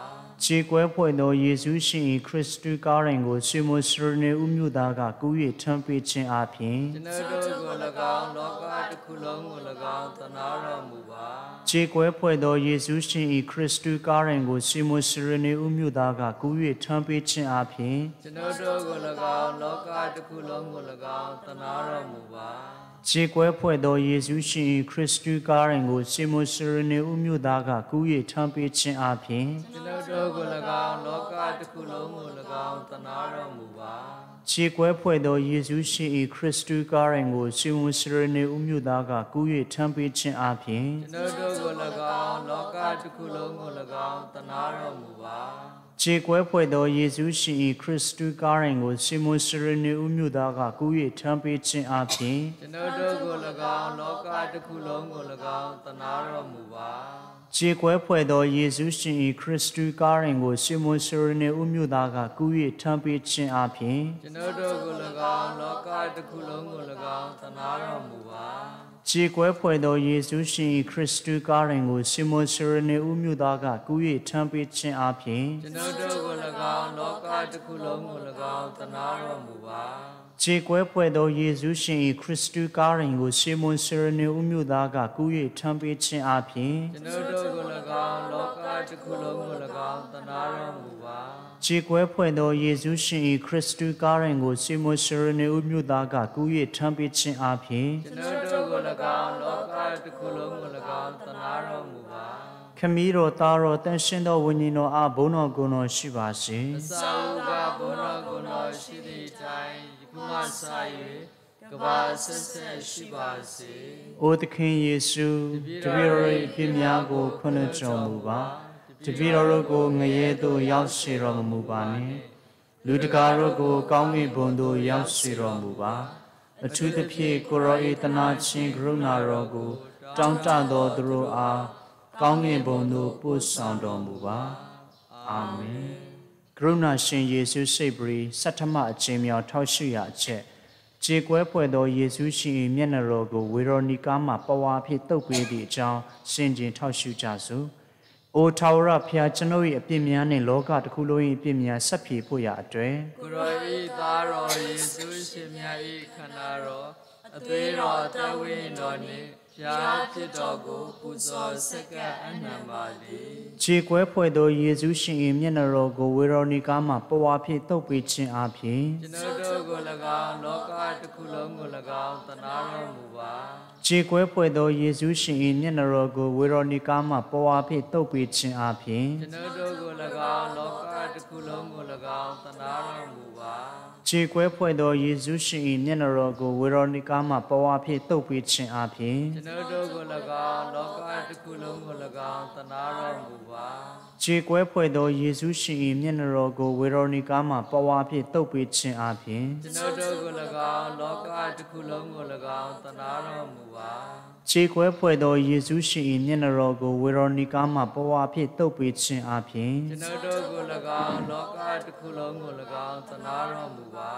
ခြေကွဲဖွဲ့သောယေရှုရှင်၏ခရစ်တုကားရင်ကိုရှင်မွန်ရှရနေဥမြို့သားကကူး၍ထမ်းပေးခြင်းအပြင်ကျွန်ုပ်တို့ကို၎င်းလောကတစ်ခုလုံးကို၎င်းတနာတော်မူပါခြေကွဲဖွဲ့သောယေရှုရှင်၏ခရစ်တုကားရင်ကိုရှင်မွန်ရှရနေဥမြို့သားကကူး၍ထမ်းပေးခြင်းအပြင်ကျွန်ုပ်တို့ကို၎င်းလောကတစ်ခုလုံးကို၎င်းတနာတော်မူပါခြေကွဲဖွဲ့သောယေရှုရှင်၏ခရစ်တုကားရင်ကိုရှင်မွန်ရှရနေဥမြို့သားကကူး၍ထမ်းပေးခြင်းအပြင်ကျွန်ုပ်တို့ကို၎င်းလောကတစ်ခုလုံးကို၎င်းတနာတော်မူပါခြေကွဲဖွဲ့သောယေရှုရှင်၏ခရစ်တုကားရင်ကိုရှင်မွန်ရှရနေဥမြို့သားကကူး၍ထမ်းပေးခြင်းအပြင်ကျွန်ုပ်တို့ကို၎င်းလောကတစ်ခုလုံးကို၎င်းတနာတော်မူပါ ခြေကွဲဖွဲ့သောယေရှုရှင်၏ခရစ်တုကားရင်ကိုရှင်မွန်ရှရနေဥမြို့သားကကူး၍ထမ်းပေးခြင်းအပြင်ကျွန်ုပ်တို့ကို၎င်းလောကတစ်ခုလုံးကို၎င်းတနာတော်မူပါခြေကွဲဖွဲ့သောယေရှုရှင်၏ခရစ်တုကားရင်ကိုရှင်မွန်ရှရနေဥမြို့သားကကူး၍ထမ်းပေးခြင်းအပြင်ကျွန်ုပ်တို့ကို၎င်းလောကတစ်ခုလုံးကို၎င်းတနာတော်မူပါ ခြေကွဲဖွဲ့သောယေရှုရှင်၏ခရစ်တုကားရင်ကိုရှင်မွန်ရှရနေဥမြို့သားကကူး၍ထမ်းပေးခြင်းအပြင်ကျွန်ုပ်တို့ကို၎င်းလောကတစ်ခုလုံးကို၎င်းတနာတော်မူပါ ခြေကွဲဖွဲ့သောယေရှုရှင်၏ခရစ်တုကားရင်ကိုရှင်မွန်ရှရနေဥမြို့သားကကူး၍ထမ်းပေးခြင်းအပြင်ကျွန်ုပ်တို့ကို၎င်းလောကတစ်ခုလုံးကို၎င်းတနာတော်မူပါခြေကွဲဖွဲ့သောယေရှုရှင်၏ခရစ်တုကားရင်ကိုရှင်မွန်ရှရနေဥမြို့သားကကူး၍ထမ်းပေးခြင်းအပြင်ကျွန်ုပ်တို့ကို၎င်းလောကတစ်ခုလုံးကို၎င်းတနာတော်မူပါခမည်းတော်သားတော်တန်ရှင်းသောဝိညာဉ်တော်အားဘုန်းတော်ကိုယ်တော်ရှိပါစေအစာဥကဘုန်းတော်ကိုယ်တော်ရှိသည့်အတိုင်းယခု မှစ၍ကဘာဆက်ဆက်ရှိပါစေ။အိုသခင်ယေရှုတပည့်တော်၏အပြစ်များကိုခွင့်လွှတ်တော်မူပါ။တပည့်တော်တို့ကိုငရဲသို့ရောက်စေတော်မူပါနှင့်။လူတကာတို့ကို ကောင်းကင်ဘုံသို့ရောက်စေတော်မူပါ။အထူးသဖြင့်ကိုရော၏တနာချင်းကရုဏာတော်ကို တောင်းတတော်သူတို့အားကောင်းကင်ဘုံသို့ပို့ဆောင်တော်မူပါ။အာမင်။ ကရုဏာရှင်ယေရှုစိတ်ပရိစတ္ထမအချင်းမြောင်ထောက်ရှိရအချက်ခြေကွဲဖွဲ့သောယေရှုရှင်၏မျက်နှာတော်ကိုဝေရောနီကာမှာပဝါဖြင့်တုပ်ပေးသည့်အကြောင်းရှင်းကျင်ထောက်ရှုကြစို့။အိုထာဝရဖျားကျွန်ုပ်၏အပြစ်များနှင့်လောကတစ်ခုလုံး၏အပြစ်များဆက်ပြေဖို့ရအတွက်ကိုရောဤသားတော်ယေရှုရှင်မြတ်ဤခန္ဓာတော်အသွေးတော်အသက်ဝိညာဉ်တော်နှင့် ဖျားဖြစ်တော်ကိုပူဇော်ဆက်ကပ်အနံပါသည်ခြေကွဲဖွဲ့သောယေရှုရှင်၏မျက်နှာတော်ကိုဝေရောနီကာမှာပဝါဖြင့်တုပ်ပေးခြင်းအပြင်ကျွန်ုပ်တို့ကို၎င်းလောကတစ်ခုလုံးကို၎င်းတနာတော်မူပါခြေကွဲဖွဲ့သောယေရှုရှင်၏မျက်နှာတော်ကိုဝေရောနီကာမှာပဝါဖြင့်တုပ်ပေးခြင်းအပြင်ကျွန်ုပ်တို့ကို၎င်းလောကတစ်ခုလုံးကို၎င်းတနာတော်မူပါ ခြေကွဲဖွဲ့သောယေရှုရှင်၏မျက်နှာတော်ကိုဝေရောနိကာမှပဝါဖြင့်တုပ်ပေးခြင်းအပြင်ကျွန်ုပ်တို့ကို၎င်းလောကတစ်ခုလုံးကို၎င်းတနာတော်မူပါ ခြေကွဲဖွဲ့သောယေရှုရှင်၏မျက်နှာတော်ကိုဝေရောနိကာမှပဝါဖြင့်တုပ်ပေးခြင်းအပြင်ကျွန်ုပ်တို့ကို၎င်းလောကတစ်ခုလုံးကို၎င်းတနာတော်မူပါခြေကွဲဖွဲ့သောယေရှုရှင်၏မျက်နှာတော်ကိုဝေရောနိကာမှပဝါဖြင့်တုပ်ပေးခြင်းအပြင်ကျွန်ုပ်တို့ကို၎င်းလောကတစ်ခုလုံးကို၎င်းတနာတော်မူပါ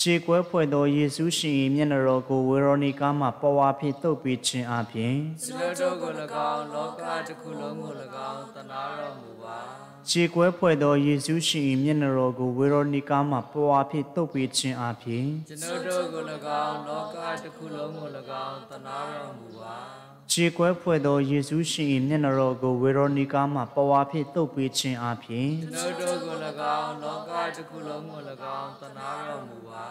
ခြေကွဲဖွဲ့သောယေရှုရှင်၏မျက်နှာတော်ကိုဝေရောနိကာမှပဝါဖြင့်တုပ်ပေးခြင်းအပြင်ကျွန်ုပ်တို့ကို၎င်းလောကတစ်ခုလုံးကို၎င်းတနာတော်မူပါခြေကွဲဖွဲ့သောယေရှုရှင်၏မျက်နှာတော်ကိုဝေရောနိကာမှပဝါဖြင့်တုပ်ပေးခြင်းအပြင်ကျွန်ုပ်တို့ကို၎င်းလောကတစ်ခုလုံးကို၎င်းတနာတော်မူပါ ခြေကွဲဖွဲ့သောယေရှုရှင်၏မျက်နှာတော်ကိုဝေရောနိကာမှပဝါဖြင့်တုပ်ပေးခြင်းအပြင်ကျွန်ုပ်တို့ကို၎င်းလောကတစ်ခုလုံးကို၎င်းတနာတော်မူပါ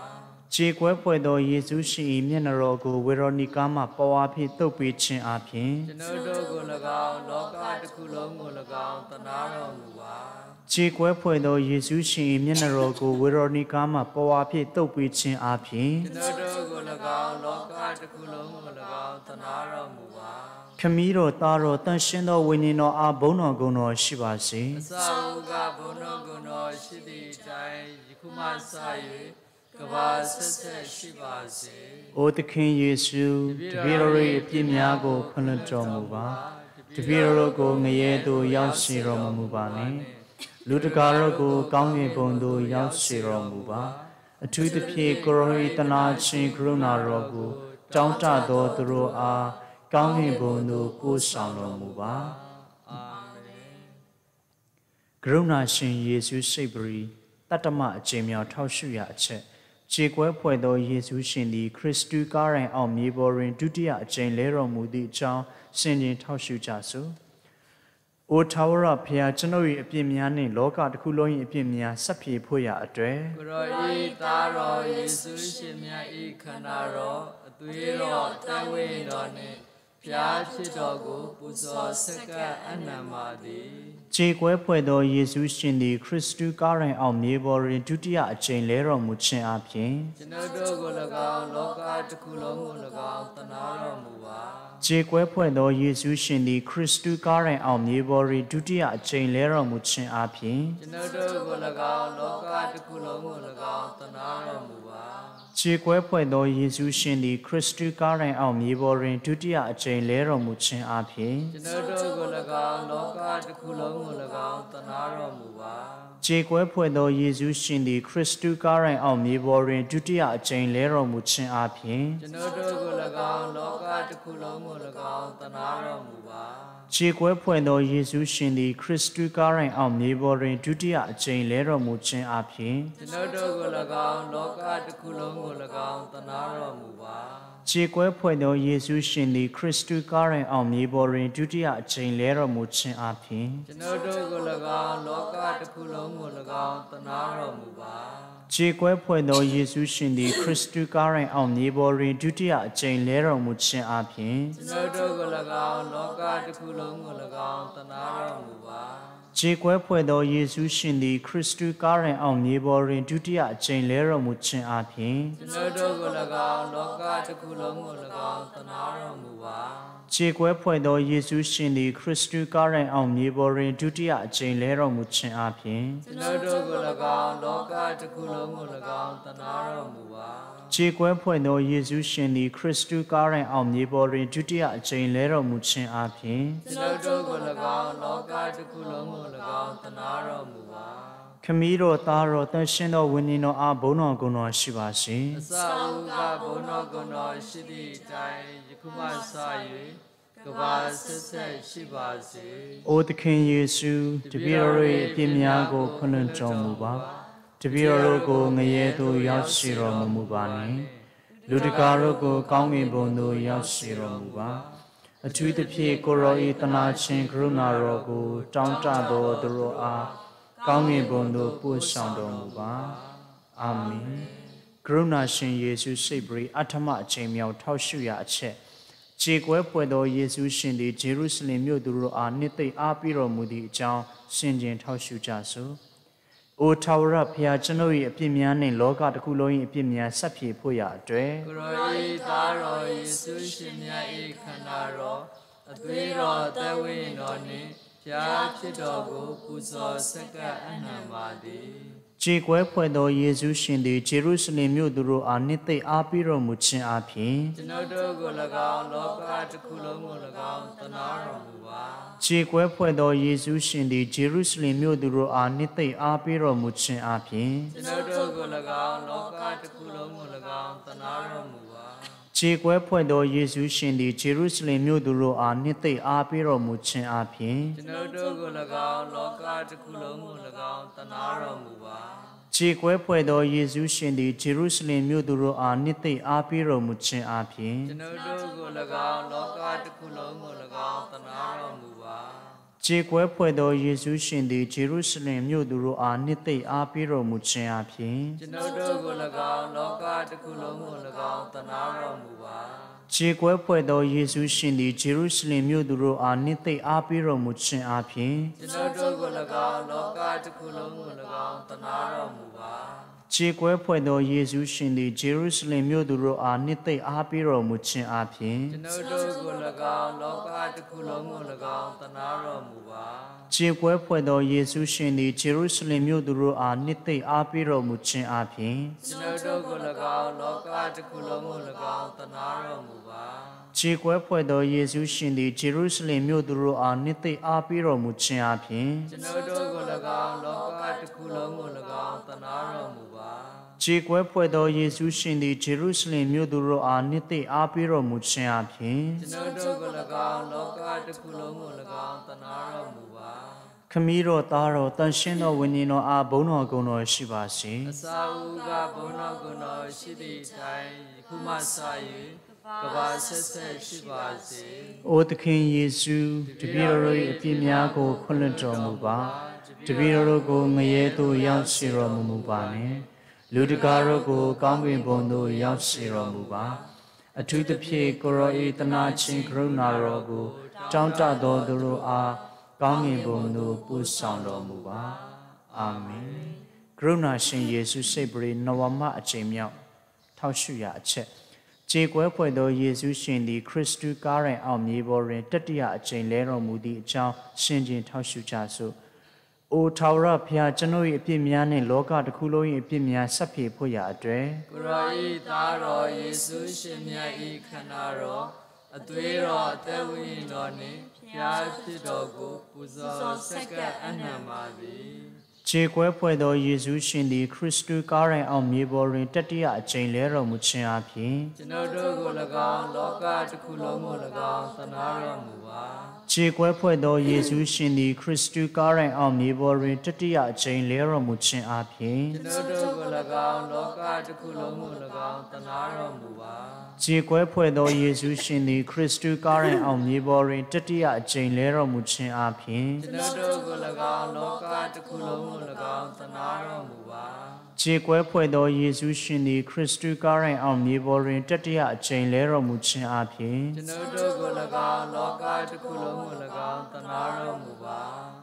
ခြေကွဲဖွဲ့သောယေရှုရှင်၏မျက်နှာတော်ကိုဝေရောနိကာမှပဝါဖြင့်တုပ်ပေးခြင်းအပြင်ကျွန်ုပ်တို့ကို၎င်းလောကတစ်ခုလုံးကို၎င်းတနာတော်မူပါ ခြေကွဲဖွဲ့သောယေရှုရှင်၏မျက်နှာတော်ကိုဝေရောနိကာမှပဝါဖြင့်တုပ်ပေးခြင်းအပြင်ကျွန်ုပ်တို့ကို၎င်းလောကတစ်ခုလုံးကို၎င်းတနာတော်မူပါခမည်းတော်သားတော်တန်ရှင်းသောဝိညာဉ်တော်အားဘုန်းတော်ဂုဏ်တော်ရှိပါစေအစဝုကဘုန်းတော်ကိုယ်တော်ရှိသည့်အတိုင်းယခုမှစ၍ကဘာဆက်ဆက်ရှိပါစေ။အိုသခင်ယေရှုတပည့်တော်၏အပြစ်များကိုခွင့်လွှတ်တော်မူပါ။တပည့်တော်တို့ကိုငရဲသို့ရောက်ရှိတော်မမူပါနှင့်။ လူတကာတို့ကို ကောင်းကင်ဘုံသို့ရောက်ရှိတော်မူပါ။အထူးသဖြင့်ကိုရောဤတနာချင်းကရုဏာတော်ကို တောင်းတသောသူတို့အားကောင်းကင်ဘုံသို့ပို့ဆောင်တော်မူပါ။အာမင်ကရုဏာရှင်ယေရှုစိတ်ပရိတတ္တမအကျင့်မြောက်ထောက်ရှုရအချက်ခြေကွဲဖွဲ့သောယေရှုရှင်သည်ခရစ်တုကားရိုင်အောင်မြေပေါ်တွင်ဒုတိယအကြိမ်လဲတော်မူသည့်အကြောင်းစင်ကြင်ထောက်ရှုကြစို့။ အိုထာဝရဖျားကျွန်ုပ်၏အပြစ်များနှင့်လောကတစ်ခုလုံး၏အပြစ်များဆက်ပြေဖို့ရအတွေ့ကိုရောဤသားတော်ယေရှုရှင်မြတ်ဤခန္ဓာတော်အသွေးတော်တန်ဝိတော်နှင့်ဖျားဖြစ်တော်ကိုပူဇော်ဆက်ကပ်အနံပါသည်ခြေကွဲဖွဲ့သောယေရှုရှင်သည်ခရစ်တုကားရိုင်အောင်မြေပေါ်တွင်ဒုတိယအကြိမ်လဲတော်မူခြင်းအပြင်ကျွန်ုပ်တို့ကို၎င်းလောကတစ်ခုလုံးကို၎င်းတနာတော်မူပါ ခြေကွဲဖွဲ့သောယေရှုရှင်သည်ခရစ်တုကားရိုင်အောင်မြေပေါ်တွင်ဒုတိယအကြိမ်လဲတော်မူခြင်းအပြင်ကျွန်ုပ်တို့ကို၎င်းလောကတစ်ခုလုံးကို၎င်းတနာတော်မူပါ ခြေကွဲဖွဲ့သောယေရှုရှင်သည်ခရစ်တုကားရိုင်အောင်မြေပေါ်တွင်ဒုတိယအကြိမ်လဲတော်မူခြင်းအပြင်ကျွန်ုပ်တို့ကို၎င်းလောကတစ်ခုလုံးကို၎င်းတနာတော်မူပါခြေကွဲဖွဲ့သောယေရှုရှင်သည်ခရစ်တုကားရိုင်အောင်မြေပေါ်တွင်ဒုတိယအကြိမ်လဲတော်မူခြင်းအပြင်ကျွန်ုပ်တို့ကို၎င်းလောကတစ်ခုလုံးကို၎င်းတနာတော်မူပါခြေကွဲဖွဲ့သောယေရှုရှင်သည်ခရစ်တုကားရိုင်အောင်မြေပေါ်တွင်ဒုတိယအကြိမ်လဲတော်မူခြင်းအပြင်ကျွန်ုပ်တို့ကို၎င်းလောကတစ်ခုလုံးကို၎င်းတနာတော်မူပါခြေကွဲဖွဲ့သောယေရှုရှင်သည်ခရစ်တုကားရိုင်အောင်မြေပေါ်တွင်ဒုတိယအကြိမ်လဲတော်မူခြင်းအပြင်ကျွန်ုပ်တို့ကို၎င်းလောကတစ်ခုလုံးကို၎င်းတနာတော်မူပါခြေကွဲဖွဲ့သောယေရှုရှင်သည်ခရစ်တုကားရိုင်အောင်မြေပေါ်တွင်ဒုတိယအကြိမ်လဲတော်မူခြင်းအပြင်ကျွန်ုပ်တို့ကို၎င်းလောကတစ်ခုလုံးကို၎င်းတနာတော်မူပါ ခြေကွဲဖွဲ့သောယေရှုရှင်သည်ခရစ်တုကားရိုင်အောင်မြေပေါ်တွင်ဒုတိယအကြိမ်လဲတော်မူခြင်းအပြင်ကျွန်ုပ်တို့ကို၎င်းလောကတစ်ခုလုံးကို၎င်းတနာတော်မူပါခြေကွဲဖွဲ့သောယေရှုရှင်သည်ခရစ်တုကားရိုင်အောင်မြေပေါ်တွင်ဒုတိယအကြိမ်လဲတော်မူခြင်းအပြင်ကျွန်ုပ်တို့ကို၎င်းလောကတစ်ခုလုံးကို၎င်းတနာတော်မူပါခြေကွဲဖွဲ့သောယေရှုရှင်သည်ခရစ်တုကားရိုင်အောင်မြေပေါ်တွင်ဒုတိယအကြိမ်လဲတော်မူခြင်းအပြင်ကျွန်ုပ်တို့ကို၎င်းလောကတစ်ခုလုံးကို၎င်းတနာတော်မူပါ ခမည်းတော်သားတော်တန်ရှင်းသောဝိညာဉ်တော်အားဘုန်းတော်ဂုဏ်တော်ရှိပါစေအစအဦးကဘုန်းတော်ကိုယ်တော်ရှိသည့်အတိုင်းယခုမှစ၍ကဘာဆက်ဆက်ရှိပါစေ။အိုသခင်ယေရှုတပည့်တော်၏အပြစ်များကိုခွင့်လွှတ်တော်မူပါ။တပည့်တော်ကိုငရဲသို့ရောက်ရှိတော်မမူပါနှင့်။လူတကာတို့ကိုကောင်းကင်ဘုံသို့ရောက်ရှိတော်မူပါ။အထူးသဖြင့်ကိုရောဤတနာချင်းကရုဏာတော်ကို တောင်းတတော်သူတို့အား ကောင်းကင်ဘုံသို့ပို့ဆောင်တော်မူပါ။အာမင်။ကရုဏာရှင်ယေရှုစိတ်ပရိအထမအချိန်မြောက်ထောက်ရှုရအချက်ခြေကွဲဖွဲ့သောယေရှုရှင်သည်ဂျေရုရှလင်မြို့သူတို့အားနှစ်သိမ့်အားပြီးတော်မူသည့်အကြောင်းရှင်ကျင်ထောက်ရှုကြစို့အိုထာဝရဖျားကျွန်ုပ်၏အပြစ်များနှင့်လောကတစ်ခုလုံး၏အပြစ်များဆက်ဖြေဖို့ရာအတွက်ကိုရောဤသားတော်ယေရှုရှင်မြတ်ဤခန္ဓာတော်အသွေးတော်တဝိညာဉ်တော်နှင့် ဖျားဖြစ်တော်ကိုပူဇော်ဆက်ကပ်အနံပါသည်ခြေကွဲဖွဲ့သောယေရှုရှင်သည်ဂျေရုရှလင်မြို့သူတို့အားနှစ်သိမ့်အားပေးတော်မူခြင်းအပြင်ကျွန်ုပ်တို့ကို၎င်းလောကတစ်ခုလုံးကို၎င်းတနာတော်မူပါခြေကွဲဖွဲ့သောယေရှုရှင်သည်ဂျေရုရှလင်မြို့သူတို့အားနှစ်သိမ့်အားပေးတော်မူခြင်းအပြင်ကျွန်ုပ်တို့ကို၎င်းလောကတစ်ခုလုံးကို၎င်းတနာတော်မူပါ ခြေကွဲဖွဲ့သောယေရှုရှင်သည်ဂျေရုရှလင်မြို့သူတို့အားနှစ်သိမ့်အားပေးတော်မူခြင်းအပြင်ကျွန်ုပ်တို့ကို၎င်းလောကတစ်ခုလုံးကို၎င်းတနာတော်မူပါခြေကွဲဖွဲ့သောယေရှုရှင်သည်ဂျေရုရှလင်မြို့သူတို့အားနှစ်သိမ့်အားပေးတော်မူခြင်းအပြင်ကျွန်ုပ်တို့ကို၎င်းလောကတစ်ခုလုံးကို၎င်းတနာတော်မူပါ ခြေကွဲဖွဲ့သောယေရှုရှင်သည်ဂျေရုရှလင်မြို့သူတို့အားနှစ်သိမ့်အားပေးတော်မူခြင်းအပြင်ကျွန်ုပ်တို့ကို၎င်းလောကတစ်ခုလုံးကို၎င်းတနာတော်မူပါခြေကွဲဖွဲ့သောယေရှုရှင်သည်ဂျေရုရှလင်မြို့သူတို့အားနှစ်သိမ့်အားပေးတော်မူခြင်းအပြင်ကျွန်ုပ်တို့ကို၎င်းလောကတစ်ခုလုံးကို၎င်းတနာတော်မူပါ ခြေကွဲဖွဲ့သောယေရှုရှင်သည်ဂျေရုရှလင်မြို့သူတို့အားနှစ်သိမ့်အားပေးတော်မူခြင်းအပြင်ကျွန်ုပ်တို့ကို၎င်းလောကတစ်ခုလုံးကို၎င်းတနာတော်မူပါခြေကွဲဖွဲ့သောယေရှုရှင်သည်ဂျေရုရှလင်မြို့သူတို့အားနှစ်သိမ့်အားပေးတော်မူခြင်းအပြင်ကျွန်ုပ်တို့ကို၎င်းလောကတစ်ခုလုံးကို၎င်းတနာတော်မူပါ ခြေကွဲဖွဲ့သောယေရှုရှင်သည်ဂျေရုရှလင်မြို့သူတို့အားနှစ်သိမ့်အားပေးတော်မူခြင်းအပြင်ကျွန်ုပ်တို့ကို၎င်းလောကတစ်ခုလုံးကို၎င်းတနာတော်မူပါခြေကွဲဖွဲ့သောယေရှုရှင်သည်ဂျေရုရှလင်မြို့သူတို့အားနှစ်သိမ့်အားပေးတော်မူခြင်းအပြင်ကျွန်ုပ်တို့ကို၎င်းလောကတစ်ခုလုံးကို၎င်းတနာတော်မူပါခမည်းတော်သားတော်တန်ရှင်းသောဝိညာဉ်တော်အားဘုန်းတော်ကုံတော်ရှိပါစေအစာဦးကဘုန်းတော်ကိုယ်တော်ရှိသည့်အတိုင်းယခုမှစ၍ ကဘာဆက်ဆက်ရှိပါစေ။အိုသခင်ယေရှုတပည့်တော်တို့၏အပြစ်များကိုခွင့်လွှတ်တော်မူပါ။တပည့်တော်တို့ကိုငရဲသို့ရောက်စေတော်မမူပါနှင့်။လူတကာတို့ကိုကောင်းကင်ဘုံသို့ရောက်စေတော်မူပါ။အထူးသဖြင့်ကိုရောဤတနာချင်းကရုဏာတော်ကိုတောင်းတတော်သူတို့အားကောင်းကင်ဘုံသို့ပို့ဆောင်တော်မူပါ။အာမင်။ကရုဏာရှင်ယေရှုစိတ်ပရိနဝမအချိန်မြောက်ထောက်ရှုရအချက် ခြေကွဲဖွဲ့သောယေရှုရှင်သည်ခရစ်တုကားရင်အောင်မြေပေါ်တွင်တတိယအကြိမ်လဲတော်မူသည့်အကြောင်းရှင်းခြင်းထောက်ရှုကြစို့။အိုထာဝရဘုရားကျွန်ုပ်၏အပြစ်များနှင့်လောကတစ်ခုလုံး၏အပြစ်များဆက်ဖြေဖို့ရာအတွက်ကိုရောဤသားတော်ယေရှုရှင်မြတ်ဤခန္ဓာတော်အသွေးတော်အသက်ဝိညာဉ်တော်နှင့်ဖျားဖြစ်တော်ကိုပူဇော်ဆက်ကပ်အနံပါသည် ခြေကွဲဖွဲ့သောယေရှုရှင်သည်ခရစ်တုကားရင်အောင်မြေပေါ်တွင်တတိယအကြိမ်လဲတော်မူခြင်းအပြင်ကျွန်ုပ်တို့ကို၎င်းလောကတစ်ခုလုံးကို၎င်းသနာတော်မူပါ ခြေကွဲဖွဲ့သောယေရှုရှင်သည်ခရစ်တုကားရင်အောင်မြေပေါ်တွင်တတိယအကြိမ်လဲတော်မူခြင်းအပြင်ကျွန်ုပ်တို့ကို၎င်းလောကတစ်ခုလုံးကို၎င်းသနာတော်မူပါခြေကွဲဖွဲ့သောယေရှုရှင်သည်ခရစ်တုကားရင်အောင်မြေပေါ်တွင်တတိယအကြိမ်လဲတော်မူခြင်းအပြင်ကျွန်ုပ်တို့ကို၎င်းလောကတစ်ခုလုံးကို၎င်းသနာတော်မူပါ ခြေကွဲဖွဲ့သောယေရှုရှင်သည်ခရစ်တုကားရင်အောင်မြေပေါ်တွင်တတိယအကြိမ်လဲတော်မူခြင်းအပြင်ကျွန်ုပ်တို့ကို၎င်းလောကတစ်ခုလုံးကို၎င်းသနာတော်မူပါ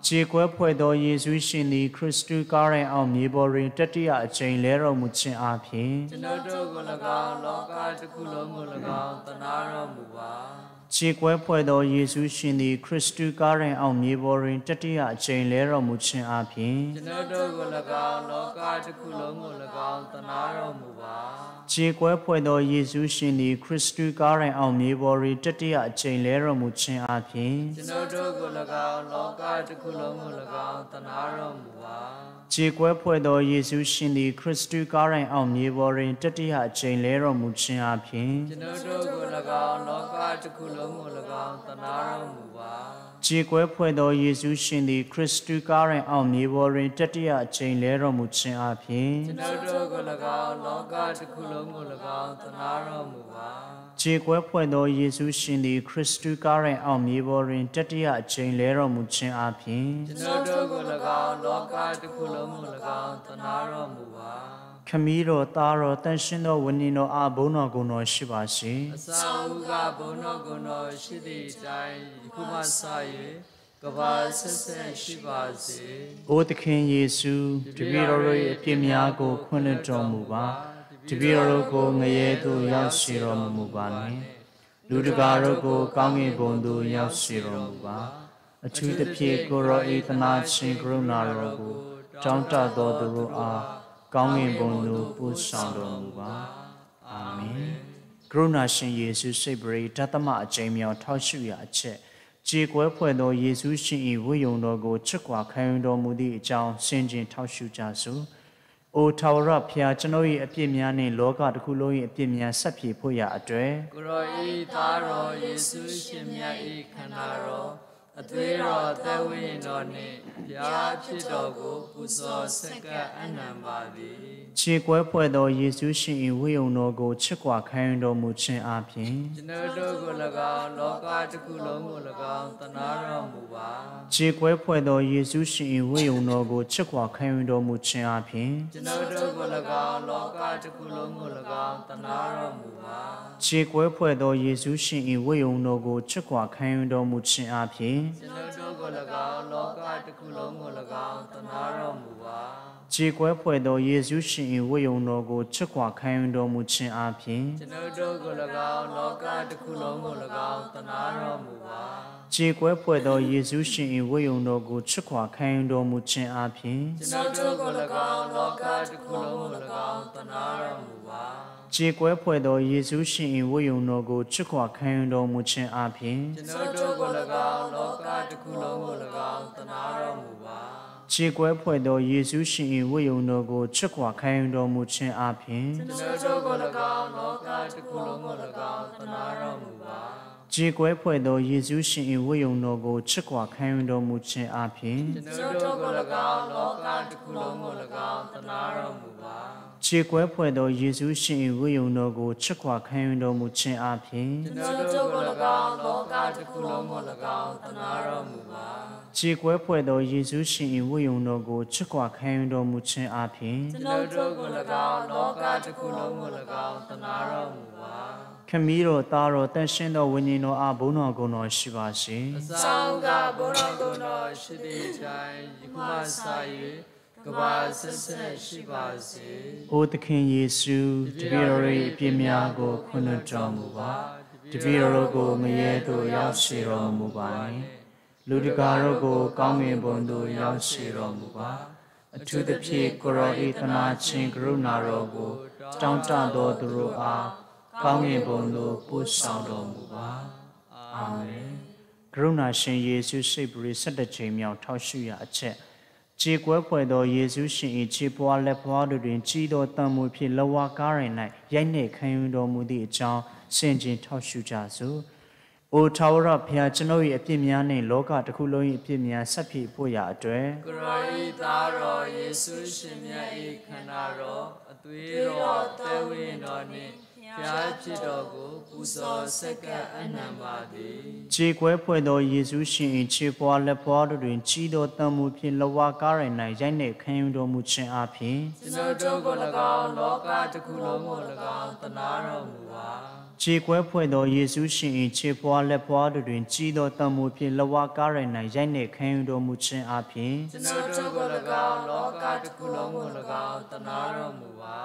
ခြေကွဲဖွဲ့သောယေရှုရှင်သည်ခရစ်တုကားရင်အောင်မြေပေါ်တွင်တတိယအကြိမ်လဲတော်မူခြင်းအပြင်ကျွန်ုပ်တို့ကို၎င်းလောကတစ်ခုလုံးကို၎င်းသနာတော်မူပါ ခြေကွဲဖွဲ့သောယေရှုရှင်သည်ခရစ်တုကားရင်အောင်မြေပေါ်တွင်တတိယအကြိမ်လဲတော်မူခြင်းအပြင်ကျွန်ုပ်တို့ကို၎င်းလောကတစ်ခုလုံးကို၎င်းသနာတော်မူပါခြေကွဲဖွဲ့သောယေရှုရှင်သည်ခရစ်တုကားရင်အောင်မြေပေါ်တွင်တတိယအကြိမ်လဲတော်မူခြင်းအပြင်ကျွန်ုပ်တို့ကို၎င်းလောကတစ်ခုလုံးကို၎င်းသနာတော်မူပါ ခြေကွဲဖွဲ့သောယေရှုရှင်သည်ခရစ်တုကားရင်အောင်မြေပေါ်တွင်တတိယအကြိမ်လဲတော်မူခြင်းအပြင်ကျွန်ုပ်တို့ကို၎င်းလောကတစ်ခုလုံးကို၎င်းသနာတော်မူပါ ခြေကွဲဖွဲ့သောယေရှုရှင်သည်ခရစ်တုကားရင်အောင်မြေပေါ်တွင်တတိယအကြိမ်လဲတော်မူခြင်းအပြင်ကျွန်ုပ်တို့ကို၎င်းလောကတစ်ခုလုံးကို၎င်းသနာတော်မူပါခြေကွဲဖွဲ့သောယေရှုရှင်သည်ခရစ်တုကားရင်အောင်မြေပေါ်တွင်တတိယအကြိမ်လဲတော်မူခြင်းအပြင်ကျွန်ုပ်တို့ကို၎င်းလောကတစ်ခုလုံးကို၎င်းသနာတော်မူပါ ခမည်းတော်သားတော်တန်ရှင်းသောဝိညာဉ်တော်အားဘုန်းတော်ကိုယ်တော်ရှိပါစေအစာဦးကဘုန်းတော်ကိုယ်တော်ရှိသည့်အတိုင်းယခုမှစ၍ကကဘာဆက်ဆက်ရှိပါစေ။အိုသခင်ယေရှုတပည့်တော်တို့၏အပြစ်များကိုခွင့်လွှတ်တော်မူပါ။တပည့်တော်တို့ကိုငရဲသို့ရောက်စေတော်မမူပါနှင့်။လူတကာတို့ကိုကောင်းကင်ဘုံသို့ရောက်စေတော်မူပါ။အထူးသဖြင့်ကိုရောဤသနာရှင်ကရုဏာတော်ကိုတောင်းတသောသူတို့အား ကောင်းကင်ဘုံသို့ပို့ဆောင်တော်မူပါ။အာမင်။ကရုဏာရှင်ယေရှုစိတ်ပရိတသမအကျဉ်းမြောင်ထောက်ရှုရာအချက်ကြေကွဲဖွဲ့သောယေရှုရှင်၏ဝိယုံတော်ကိုချစ်ကွာခံယူတော်မူသည့်အကြောင်းဆင်ခြင်ထောက်ရှုကြစို့။အိုထာဝရဖျားကျွန်ုပ်၏အပြစ်များနှင့်လောကတစ်ခုလုံး၏အပြစ်များဆက်ပြေဖို့ရာအတွေ့ကိုရောဤသားတော်ယေရှုရှင်မြတ်ဤခန္ဓာတော် အသွေးတော်အသက်ဝိညာဉ်တော်နှင့်ဘုရားဖြစ်တော်ကိုပူဇော်ဆက်ကပ်အနံပါသည် ခြေကွဲဖွဲ့သောယေရှုရှင်၏ဝိယုံတော်ကိုချစ်ကွာခံယူတော်မူခြင်းအပြင်ကျွန်ုပ်တို့ကို၎င်းလောကတစ်ခုလုံးကို၎င်းတနာတော်မူပါခြေကွဲဖွဲ့သောယေရှုရှင်၏ဝိယုံတော်ကိုချစ်ကွာခံယူတော်မူခြင်းအပြင်ကျွန်ုပ်တို့ကို၎င်းလောကတစ်ခုလုံးကို၎င်းတနာတော်မူပါခြေကွဲဖွဲ့သောယေရှုရှင်၏ဝိယုံတော်ကိုချစ်ကွာခံယူတော်မူခြင်းအပြင်ကျွန်ုပ်တို့ကို၎င်းလောကတစ်ခုလုံးကို၎င်းတနာတော်မူပါ ခြေကွဲဖွဲ့သောယေရှုရှင်၏ဝိယုံတော်ကိုချစ်ကွာခံယူတော်မူခြင်းအပြင်ကျွန်ုပ်တို့ကို၎င်းလောကတစ်ခုလုံးကို၎င်းတနာတော်မူပါခြေကွဲဖွဲ့သောယေရှုရှင်၏ဝိယုံတော်ကိုချစ်ခွာခံယူတော်မူခြင်းအပြင်ကျွန်ုပ်တို့ကို၎င်းလောကတစ်ခုလုံးကို၎င်းတနာတော်မူပါခြေကွဲဖွဲ့သောယေရှုရှင်၏ဝိယုံတော်ကိုချစ်ခွာခံယူတော်မူခြင်းအပြင်ကျွန်ုပ်တို့ကို၎င်းလောကတစ်ခုလုံးကို၎င်းတနာတော်မူပါ ခြေကွဲဖွဲ့သောယေရှုရှင်၏ဝိယုံတော်ကိုချစ်ခွာခံယူတော်မူခြင်းအပြင်ကျွန်ုပ်တို့ကို၎င်းလောကတစ်ခုလုံးကို၎င်းတနာတော်မူပါခြေကွဲဖွဲ့သောယေရှုရှင်၏ဝိယုံတော်ကိုချစ်ခွာခံယူတော်မူခြင်းအပြင်ကျွန်ုပ်တို့ကို၎င်းလောကတစ်ခုလုံးကို၎င်းတနာတော်မူပါခြေကွဲဖွဲ့သောယေရှုရှင်၏ဝိယုံတော်ကိုချစ်ခွာခံယူတော်မူခြင်းအပြင်ကျွန်ုပ်တို့ကို၎င်းလောကတစ်ခုလုံးကို၎င်းတနာတော်မူပါ ခြေကွဲဖွဲ့သောယေရှုရှင်၏ဝိယုံတော်ကိုချစ်ခွာခံယူတော်မူခြင်းအပြင်ကျွန်ုပ်တို့ကို၎င်းလောကတစ်ခုလုံးကို၎င်းတနာတော်မူပါခမည်းတော်သားတော်တန်ရှင်းသောဝိညာဉ်တော်အားဘုန်းတော်ကုံတော်ရှိပါစေအဆောင်ကဘုရားကုတော်ရှိသည့်တိုင်းယခုမှစ၍ကဘာဆက်ဆက်ရှိပါစေ။အိုသခင်ယေရှုတပည့်တော်၏အပြစ်များကိုခွင့်လွှတ်တော်မူပါ။တပည့်တော်ကိုငရဲသို့ရောက်စေတော်မူပါနှင့်။ လူတကာတို့ကို ကောင်းငင်ဘုံသို့ရောက်စေတော်မူပါ။အထူးသဖြင့်ကိုရောဤသနာချင်းကရုဏာတော်ကိုတောင်းတသောသူတို့အားကောင်းငင်ဘုံသို့ပို့ဆောင်တော်မူပါ။အာမင်။ကရုဏာရှင်ယေရှုစိတ်ပရိဆက်တချိန်မြောက်ထောက်ရှုရအချက်ခြေကွဲဖွယ်သောယေရှုရှင်၏ခြေပွားလက်ပွားတို့တွင်ကြီးသောတန်မှုဖြင့်လဝါကားရင်၌ရိုက်နှင့်ခံယူတော်မူသည့်အကြောင်းဆင်ခြင်ထောက်ရှုကြစို့။ အိုထာဝရဘုရားကျွန်ုပ်၏အပြစ်များနှင့်လောကတစ်ခုလုံး၏အပြစ်များဆက်ပြေဖို့ရာအတွက်ကရောဤသားတော်ယေရှုရှင်မြတ်ဤခန္ဓာတော်အသွေးတော်တဲဝိညာဉ်တော်နှင့်ဘုရားဖြစ်တော်ကိုပူဇော်ဆက်ကပ်အနံပါသည်ခြေကွဲဖွယ်သောယေရှုရှင်၏ခြေပွားလက်ပွားတို့တွင်ကြီးသောတန်မှုဖြင့်လဝါကားရင်၌ရိုက်နှင့်ခံယူတော်မူခြင်းအပြင်ကျွန်ုပ်တို့ကို၎င်းလောကတစ်ခုလုံးကို၎င်းတနာတော်မူပါ ခြေကွဲဖွယ်သောယေရှုရှင်၏ခြေပွားလက်ပွားတို့တွင်ကြီးသောတန်မှုဖြင့်လဝါကားရင်၌ရိုက်နှင့်ခံယူတော်မူခြင်းအပြင်ကျွန်ုပ်တို့ကို၎င်းလောကတစ်ခုလုံးကို၎င်းတနာတော်မူပါ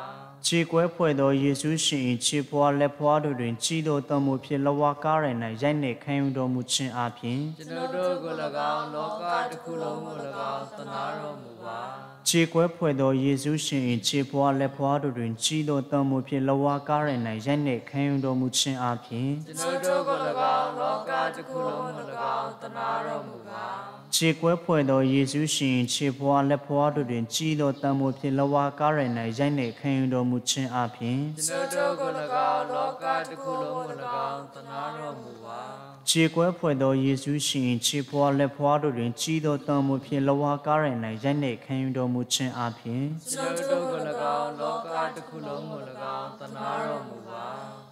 ခြေကွဲဖွယ်သောယေရှုရှင်၏ခြေပွားလက်ပွားတို့တွင်ကြီးသောတန်မှုဖြင့်လဝါကားရင်၌ရိုက်နှင့်ခံယူတော်မူခြင်းအပြင်ကျွန်ုပ်တို့ကို၎င်းလောကတစ်ခုလုံးကို၎င်းတနာတော်မူပါခြေကွဲဖွယ်သောယေရှုရှင်၏ခြေပွားလက်ပွားတို့တွင်ကြီးသောတန်မှုဖြင့်လဝါကားရင်၌ရိုက်နှင့်ခံယူတော်မူခြင်းအပြင်ကျွန်ုပ်တို့ကို၎င်းလောကတစ်ခုလုံးကို၎င်းတနာတော်မူပါ ခြေကွဲဖွယ်သောယေရှုရှင်၏ခြေပွားလက်ပွားတို့တွင်ကြီးသောတန်မှုဖြင့်လဝါကားရင်၌ရိုက်နှင့်ခံယူတော်မူခြင်းအပြင်ကျွန်ုပ်တို့ကို၎င်းလောကတစ်ခုလုံးကို၎င်းတနာတော်မူပါခြေကွဲဖွယ်သောယေရှုရှင်၏ခြေပွားလက်ပွားတို့တွင်ကြီးသောတန်မှုဖြင့်လဝါကားရင်၌ရိုက်နှင့်ခံယူတော်မူခြင်းအပြင်ကျွန်ုပ်တို့ကို၎င်းလောကတစ်ခုလုံးကို၎င်းတနာတော်မူပါ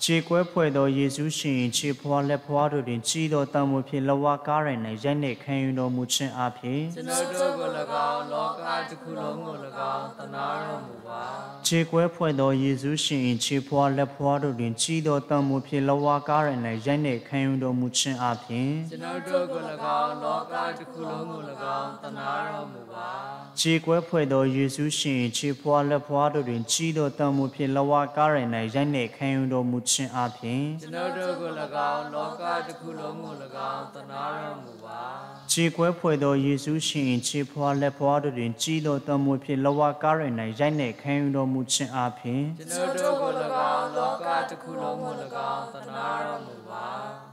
ခြေကွဲဖွဲ့သောယေရှုရှင်၏ခြေဖွားလက်ဖွားတို့တွင်ကြီးသောတန်ဖိုးဖြင့်လဝါကားရိုင်၌ရိုက်နှင့်ခံယူတော်မူခြင်းအပြင်ကျွန်ုပ်တို့ကို၎င်းလောကတစ်ခုလုံးကို၎င်းတနာတော်မူပါခြေကွဲဖွဲ့သောယေရှုရှင်၏ခြေဖွားလက်ဖွားတို့တွင်ကြီးသောတန်ဖိုးဖြင့်လဝါကားရိုင်၌ရိုက်နှင့်ခံယူတော်မူခြင်းအပြင်ကျွန်ုပ်တို့ကို၎င်းလောကတစ်ခုလုံးကို၎င်းတနာတော်မူပါခြေကွဲဖွဲ့သောယေရှုရှင်၏ခြေဖွားလက်ဖွားတို့တွင်ကြီးသောတန်ဖိုးဖြင့်လဝါကားရိုင်၌ရိုက်နှင့်ခံယူတော်မူခြင်းအပြင်ကျွန်ုပ်တို့ကို၎င်းလောကတစ်ခုလုံးကို၎င်းတနာတော်မူပါခြေကွဲဖွဲ့သောယေရှုရှင်၏ခြေဖွားလက်ဖွားတို့တွင်ကြီးသောတန်ဖိုးဖြင့်လဝါကားရိုင်၌ရိုက်နှင့်ခံယူတော်မူခြင်းအပြင်ကျွန်ုပ်တို့ကို၎င်းလောကတစ်ခုလုံးကို၎င်းတနာတော်မူပါ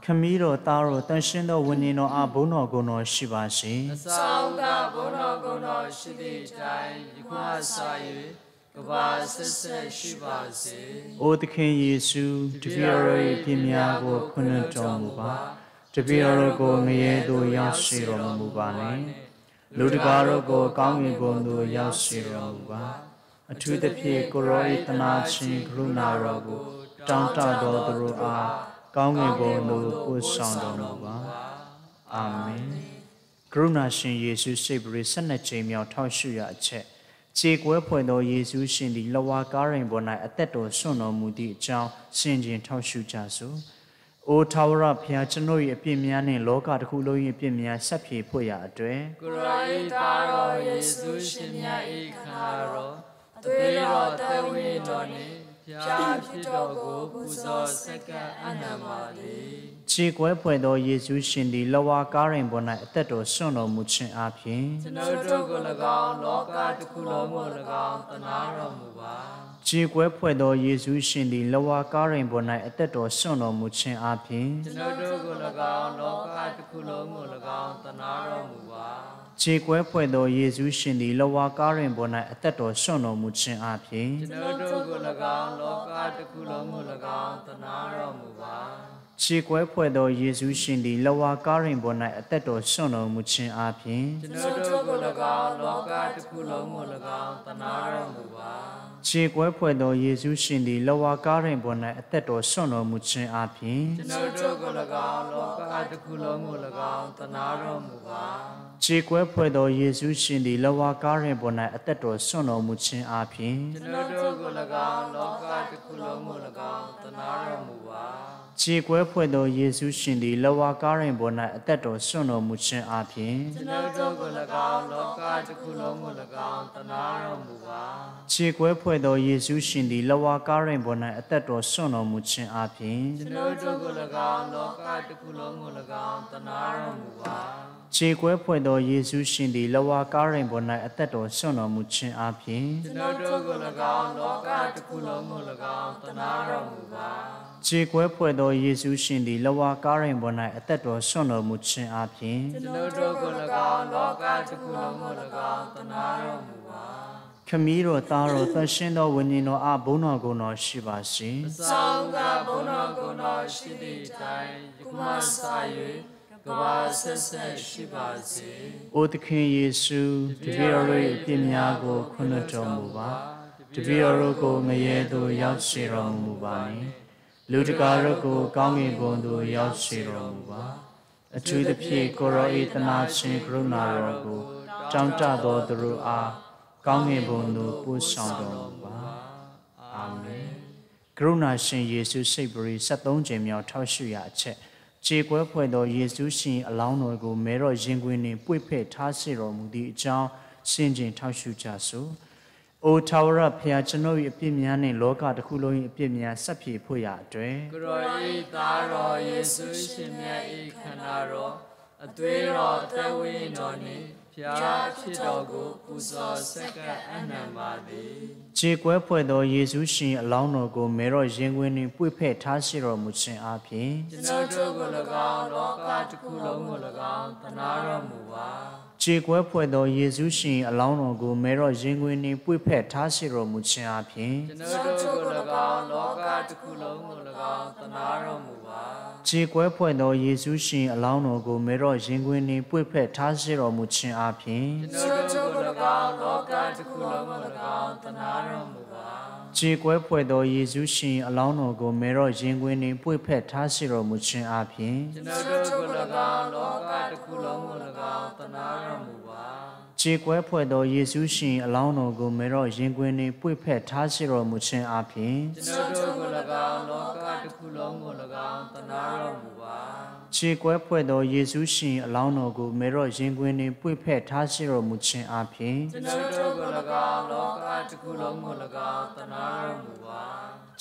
ခမည်းတော်သားတော်တန်ရှင်းသောဝိညာဉ်တော်အားဘုန်းတော်ကိုယ်တော်ရှိပါစေအဆောင်ကဘုန်းတော်ကုန်းတော်ရှိသည့်အတိုင်းယခုမှစ၍ ကဘာဆက်ဆက်ရှိပါစေ။အိုသခင်ယေရှုတပည့်တော်၏ပြင်းများကိုခွင့်လွှတ်တော်မူပါ။တပည့်တော်ကိုငရဲသို့ရောက်ရှိတော်မမူပါနှင့်။လူတကာတို့ကိုကောင်းကင်ဘုံသို့ရောက်ရှိတော်မူပါ။အထူးသဖြင့်ကိုရော၏တနာခြင်းကရုဏာတော်ကိုတောင်းတတော်သူတို့အားကောင်းကင်ဘုံသို့ပို့ဆောင်တော်မူပါ။အာမင်။ကရုဏာရှင်ယေရှုစိတ်ပရိ12ချိန်မြောက်ထောက်ရှုရအချက် ခြေကွဲဖွယ်သောယေရှုရှင်သည်လဝါကားရင်ပေါ်၌အသက်တော်ဆွံ့တော်မူသည့်အကြောင်းဆင်ခြင်ထောက်ရှုကြစို့။အိုထာဝရဘုရားကျွန်ုပ်၏အပြစ်များနှင့်လောကတစ်ခုလုံး၏အပြစ်များဆက်ပြေဖို့ရာအတွက်ကိုရောဤသားတော်ယေရှုရှင်မြတ်ဤခါတော်အသွေးတော်တဝိတော်နှင့်ဖျားဖြစ်တော်ကိုပူဇော်ဆက်ကပ်အနံပါလေ ခြေကွဲဖွယ်သောယေရှုရှင်သည်လဝါကားရင်ပေါ်၌အသက်တော်ဆွံ့တော်မူခြင်းအပြင်ကျွန်ုပ်တို့ကို၎င်းလောကတစ်ခုလုံးကို၎င်းတနာတော်မူပါခြေကွဲဖွယ်သောယေရှုရှင်သည်လဝါကားရင်ပေါ်၌အသက်တော်ဆွံ့တော်မူခြင်းအပြင်ကျွန်ုပ်တို့ကို၎င်းလောကတစ်ခုလုံးကို၎င်းတနာတော်မူပါခြေကွဲဖွယ်သောယေရှုရှင်သည်လဝါကားရင်ပေါ်၌အသက်တော်ဆွံ့တော်မူခြင်းအပြင်ကျွန်ုပ်တို့ကို၎င်းလောကတစ်ခုလုံးကို၎င်းတနာတော်မူပါ ခြေကွဲဖွဲ့သောယေရှုရှင်သည်လဝါကားရင်ပေါ်၌အသက်တော်ဆွံ့တော်မူခြင်းအပြင်ကျွန်ုပ်တို့ကို၎င်းလောကတစ်ခုလုံးကို၎င်းတနာတော်မူပါခြေကွဲဖွဲ့သောယေရှုရှင်သည်လဝါကားရင်ပေါ်၌အသက်တော်ဆွံ့တော်မူခြင်းအပြင်ကျွန်ုပ်တို့ကို၎င်းလောကတစ်ခုလုံးကို၎င်းတနာတော်မူပါခြေကွဲဖွဲ့သောယေရှုရှင်သည်လဝါကားရင်ပေါ်၌အသက်တော်ဆွံ့တော်မူခြင်းအပြင်ကျွန်ုပ်တို့ကို၎င်းလောကတစ်ခုလုံးကို၎င်းတနာတော်မူပါ ခြေကွဲဖွဲ့သောယေရှုရှင်သည်လဝါကားရင်ပေါ်၌အသက်တော်ဆွံ့တော်မူခြင်းအပြင်ကျွန်ုပ်တို့ကို၎င်းလောကတစ်ခုလုံးကို၎င်းတနာတော်မူပါခြေကွဲဖွဲ့သောယေရှုရှင်သည်လဝါကားရင်ပေါ်၌အသက်တော်ဆွံ့တော်မူခြင်းအပြင်ကျွန်ုပ်တို့ကို၎င်းလောကတစ်ခုလုံးကို၎င်းတနာတော်မူပါ ခြေကွဲဖွဲ့သောယေရှုရှင်သည်လဝါကားရင်ပေါ်၌အသက်တော်ဆွံ့တော်မူခြင်းအပြင်ကျွန်ုပ်တို့ကို၎င်းလောကတစ်ခုလုံးကို၎င်းတနာတော်မူပါခြေကွဲဖွဲ့သောယေရှုရှင်သည်လဝါကားရင်ပေါ်၌အသက်တော်ဆွံ့တော်မူခြင်းအပြင်ကျွန်ုပ်တို့ကို၎င်းလောကတစ်ခုလုံးကို၎င်းတနာတော်မူပါခမည်းတော်သားတော်သန့်ရှင်းသောဝိညာဉ်တော်အားဘုန်းတော်ကိုယ်တော်ရှိပါစေအဆောင်ကဘုန်းတော်ကိုယ်တော်ရှိသည့်အတိုင်းယခုမှစ၍ ကဘာဆက်ဆက်ရှိပါစေ။အိုသခင်ယေရှုတပည့်တော်၏အပြစ်များကိုခွင့်လွှတ်တော်မူပါ။တပည့်တော်ကိုငရဲသို့ရောက်စေတော်မူပါနှင့်။လူတကာတို့ကိုကောင်းကင်ဘုံသို့ရောက်စေတော်မူပါ။အထူးသဖြင့်ကိုရောဤတနာရှင်ကရုဏာတော်ကိုတောင်းတတော်သူတို့အားကောင်းကင်ဘုံသို့ပို့ဆောင်တော်မူပါ။အာမင်။ကရုဏာရှင်ယေရှုစိတ်ပရိ73ချိန်မြောက်ထောက်ရှုရအချက် ခြေကွဲဖွဲ့သောယေရှုရှင်အလောင်းတော်ကိုမဲတော်ရင်ခွင်နှင့်ပွေဖဲ့ထားစေတော်မူသည့်အကြောင်းစင်ကြင်ထောက်ရှုကြစို့။အိုထာဝရဘုရားကျွန်ုပ်၏အပြစ်များနှင့်လောကတစ်ခုလုံး၏အပြစ်များဆက်ပြေဖို့ရာအတွက်ကိုရောဤသားတော်ယေရှုရှင်မြတ်ဤခန္ဓာတော်အသွေးတော်အသက်ဝိညာဉ်တော်နှင့် ဖျားဖြစ်တော်ကိုပူဇော်ဆက်ကပ်အနံပါသည်ခြေကွဲဖွဲ့သောယေရှုရှင်အလောင်းတော်ကိုမဲတော်ရင်ခွင်နှင့်ပွေဖဲ့ထားစေတော်မူခြင်းအပြင်ကျွန်ုပ်တို့ကို၎င်းလောကတစ်ခုလုံးကို၎င်းတနာတော်မူပါခြေကွဲဖွဲ့သောယေရှုရှင်အလောင်းတော်ကိုမဲတော်ရင်ခွင်နှင့်ပွေဖဲ့ထားစေတော်မူခြင်းအပြင်ကျွန်ုပ်တို့ကို၎င်းလောကတစ်ခုလုံးကို၎င်းတနာတော်မူပါ ခြေကွဲဖွဲ့သောယေရှုရှင်အလောင်းတော်ကိုမဲတော်ရင်ခွင်နှင့်ပွေဖက်ထားစေတော်မူခြင်းအပြင်ကျွန်ုပ်တို့ကို၎င်းလောကတစ်ခုလုံးကို၎င်းတနာတော်မူပါကြေကွဲဖွယ်သောယေရှုရှင်အလောင်းတော်ကိုမေတော်ရင်ခွင်တွင်ပွေဖက်ထားရှိတော်မူခြင်းအပြင်ကျွန်ုပ်တို့ကို၎င်းလောကတစ်ခုလုံးကို၎င်းတနာတော်မူပါ ကြေကွဲဖွယ်သောယေရှုရှင်အလောင်းတော်ကိုမေတော်ရင်ခွင်တွင်ပွေဖက်ထားရှိတော်မူခြင်းအပြင်ကျွန်ုပ်တို့ကို၎င်းလောကတစ်ခုလုံးကို၎င်းတနာတော်မူပါ ကြေကွဲဖွယ်သောယေရှုရှင်အလောင်းတော်ကိုမေတော်ရင်ခွင်တွင်ပွေဖက်ထားရှိတော်မူခြင်းအပြင်ကျွန်ုပ်တို့ကို၎င်းလောကတစ်ခုလုံးကို၎င်းတနာတော်မူပါ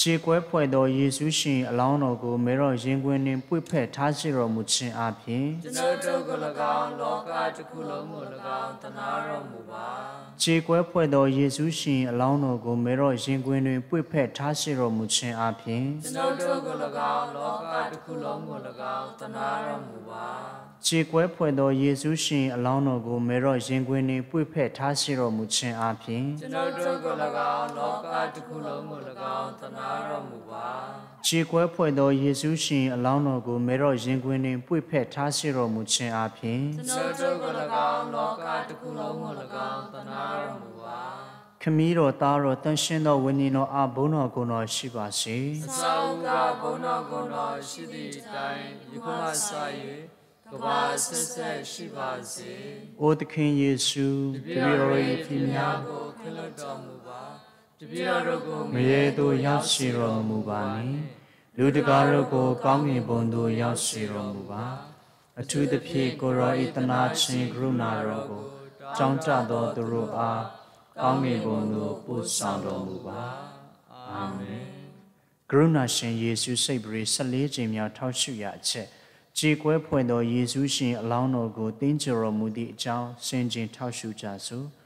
ခြေကွဲဖွယ်သောယေရှုရှင်အလောင်းတော်ကိုမေတော်ရင်ခွင်တွင်ပွေဖက်ထားရှိတော်မူခြင်းအပြင်ကျွန်ုပ်တို့ကို၎င်းလောကတစ်ခုလုံးကို၎င်းတနာတော်မူပါခြေကွဲဖွယ်သောယေရှုရှင်အလောင်းတော်ကိုမေတော်ရင်ခွင်တွင်ပွေဖက်ထားရှိတော်မူခြင်းအပြင်ကျွန်ုပ်တို့ကို၎င်းလောကတစ်ခုလုံးကို၎င်းတနာတော်မူပါခြေကွဲဖွယ်သောယေရှုရှင်အလောင်းတော်ကိုမေတော်ရင်ခွင်တွင်ပွေဖက်ထားရှိတော်မူခြင်းအပြင်ကျွန်ုပ်တို့ကို၎င်းလောကတစ်ခုလုံးကို၎င်းတနာတော်မူပါခြေကွဲဖွယ်သောယေရှုရှင်အလောင်းတော်ကိုမေတော်ရင်ခွင်တွင်ပွေဖက်ထားရှိတော်မူခြင်းအပြင်ကျွန်ုပ်တို့ကို၎င်းလောကတစ်ခုလုံးကို၎င်းတနာတော်မူပါ ခမည်းတော်သားတော်တန်ရှင်းသောဝိညာဉ်တော်အားဘုန်းတော်ကိုယ်တော်ရှိပါစေအစာဥကဘုံတော်ကိုယ်တော်ရှိသည့်အတိုင်းယခုမှစ၍ကဘာဆက်ဆက်ရှိပါစေ။အိုသခင်ယေရှုတပည့်တော်၏ဖြစ်များကိုခလွတ်တော်မူပါတပည့်တော်တို့ကိုမရေသို့ရောက်ရှိတော်မူပါမည်။လူတကားတို့ကိုကောင်းကင်ဘုံသို့ရောက်ရှိတော်မူပါ။အထူးသဖြင့်ကိုရောဤတနာချင်းကရုဏာတော်ကိုကြောင်းကြသောသူတို့အား ကောင်းကင်ဘုံသို့ပို့ဆောင်တော်မူပါ။အာမင်။ကရုဏာရှင်ယေရှုစိတ်ပရိ14ချိန်မြောက်ထောက်ရှုရအချက်ကြည်ကွဲဖွင့်သောယေရှုရှင်အလောင်းတော်ကိုတင်းကြတော်မူသည့်အကြောင်းဆင်ခြင်ထောက်ရှုကြစို့။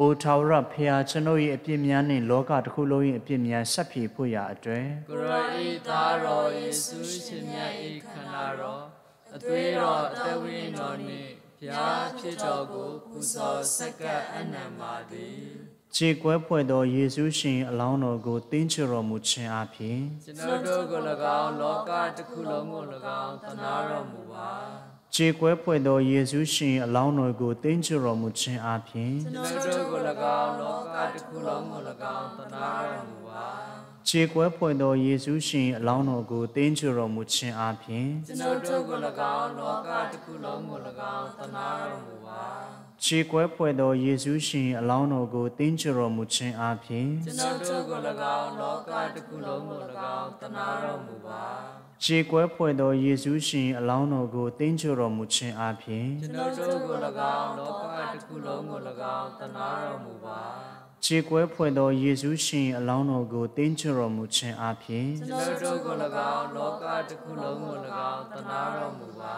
အိုထာဝရဖျားကျွန်ုပ်၏အပြစ်များနှင့်လောကတစ်ခုလုံး၏အပြစ်များဆက်ပြေဖို့ရာအတွက်ကိုရောဤသားတော်ယေရှုရှင်မြတ်ဤခန္ဓာတော်အသွေးတော်အသက်ဝိညာဉ်တော်နှင့် ဘုရားဖြစ်တော်ကိုပူဇော်ဆက်ကပ်အနံပါသည်ခြေကွဲဖွဲ့သောယေရှုရှင်အလောင်းတော်ကိုတင်းချတော်မူခြင်းအပြင်ကျွန်ုပ်တို့ကို၎င်းလောကတစ်ခုလုံးကို၎င်းတနာတော်မူပါခြေကွဲဖွဲ့သောယေရှုရှင်အလောင်းတော်ကိုတင်းချတော်မူခြင်းအပြင်ကျွန်ုပ်တို့ကို၎င်းလောကတစ်ခုလုံးကို၎င်းတနာတော်မူပါ ခြေကွဲဖွဲ့သောယေရှုရှင်အလောင်းတော်ကိုတင်းချတော်မူခြင်းအပြင်ကျွန်ုပ်တို့ကို၎င်းလောကတစ်ခုလုံးကို၎င်းတနာတော်မူပါခြေကွဲဖွဲ့သောယေရှုရှင်အလောင်းတော်ကိုတင်းချတော်မူခြင်းအပြင်ကျွန်ုပ်တို့ကို၎င်းလောကတစ်ခုလုံးကို၎င်းတနာတော်မူပါခြေကွဲဖွဲ့သောယေရှုရှင်အလောင်းတော်ကိုတင်းချတော်မူခြင်းအပြင်ကျွန်ုပ်တို့ကို၎င်းလောကတစ်ခုလုံးကို၎င်းတနာတော်မူပါ ခြေကွဲဖွဲ့သောယေရှုရှင်အလောင်းတော်ကိုတင်းချတော်မူခြင်းအပြင်ကျွန်ုပ်တို့ကို၎င်းလောကတစ်ခုလုံးကို၎င်းတနာတော်မူပါ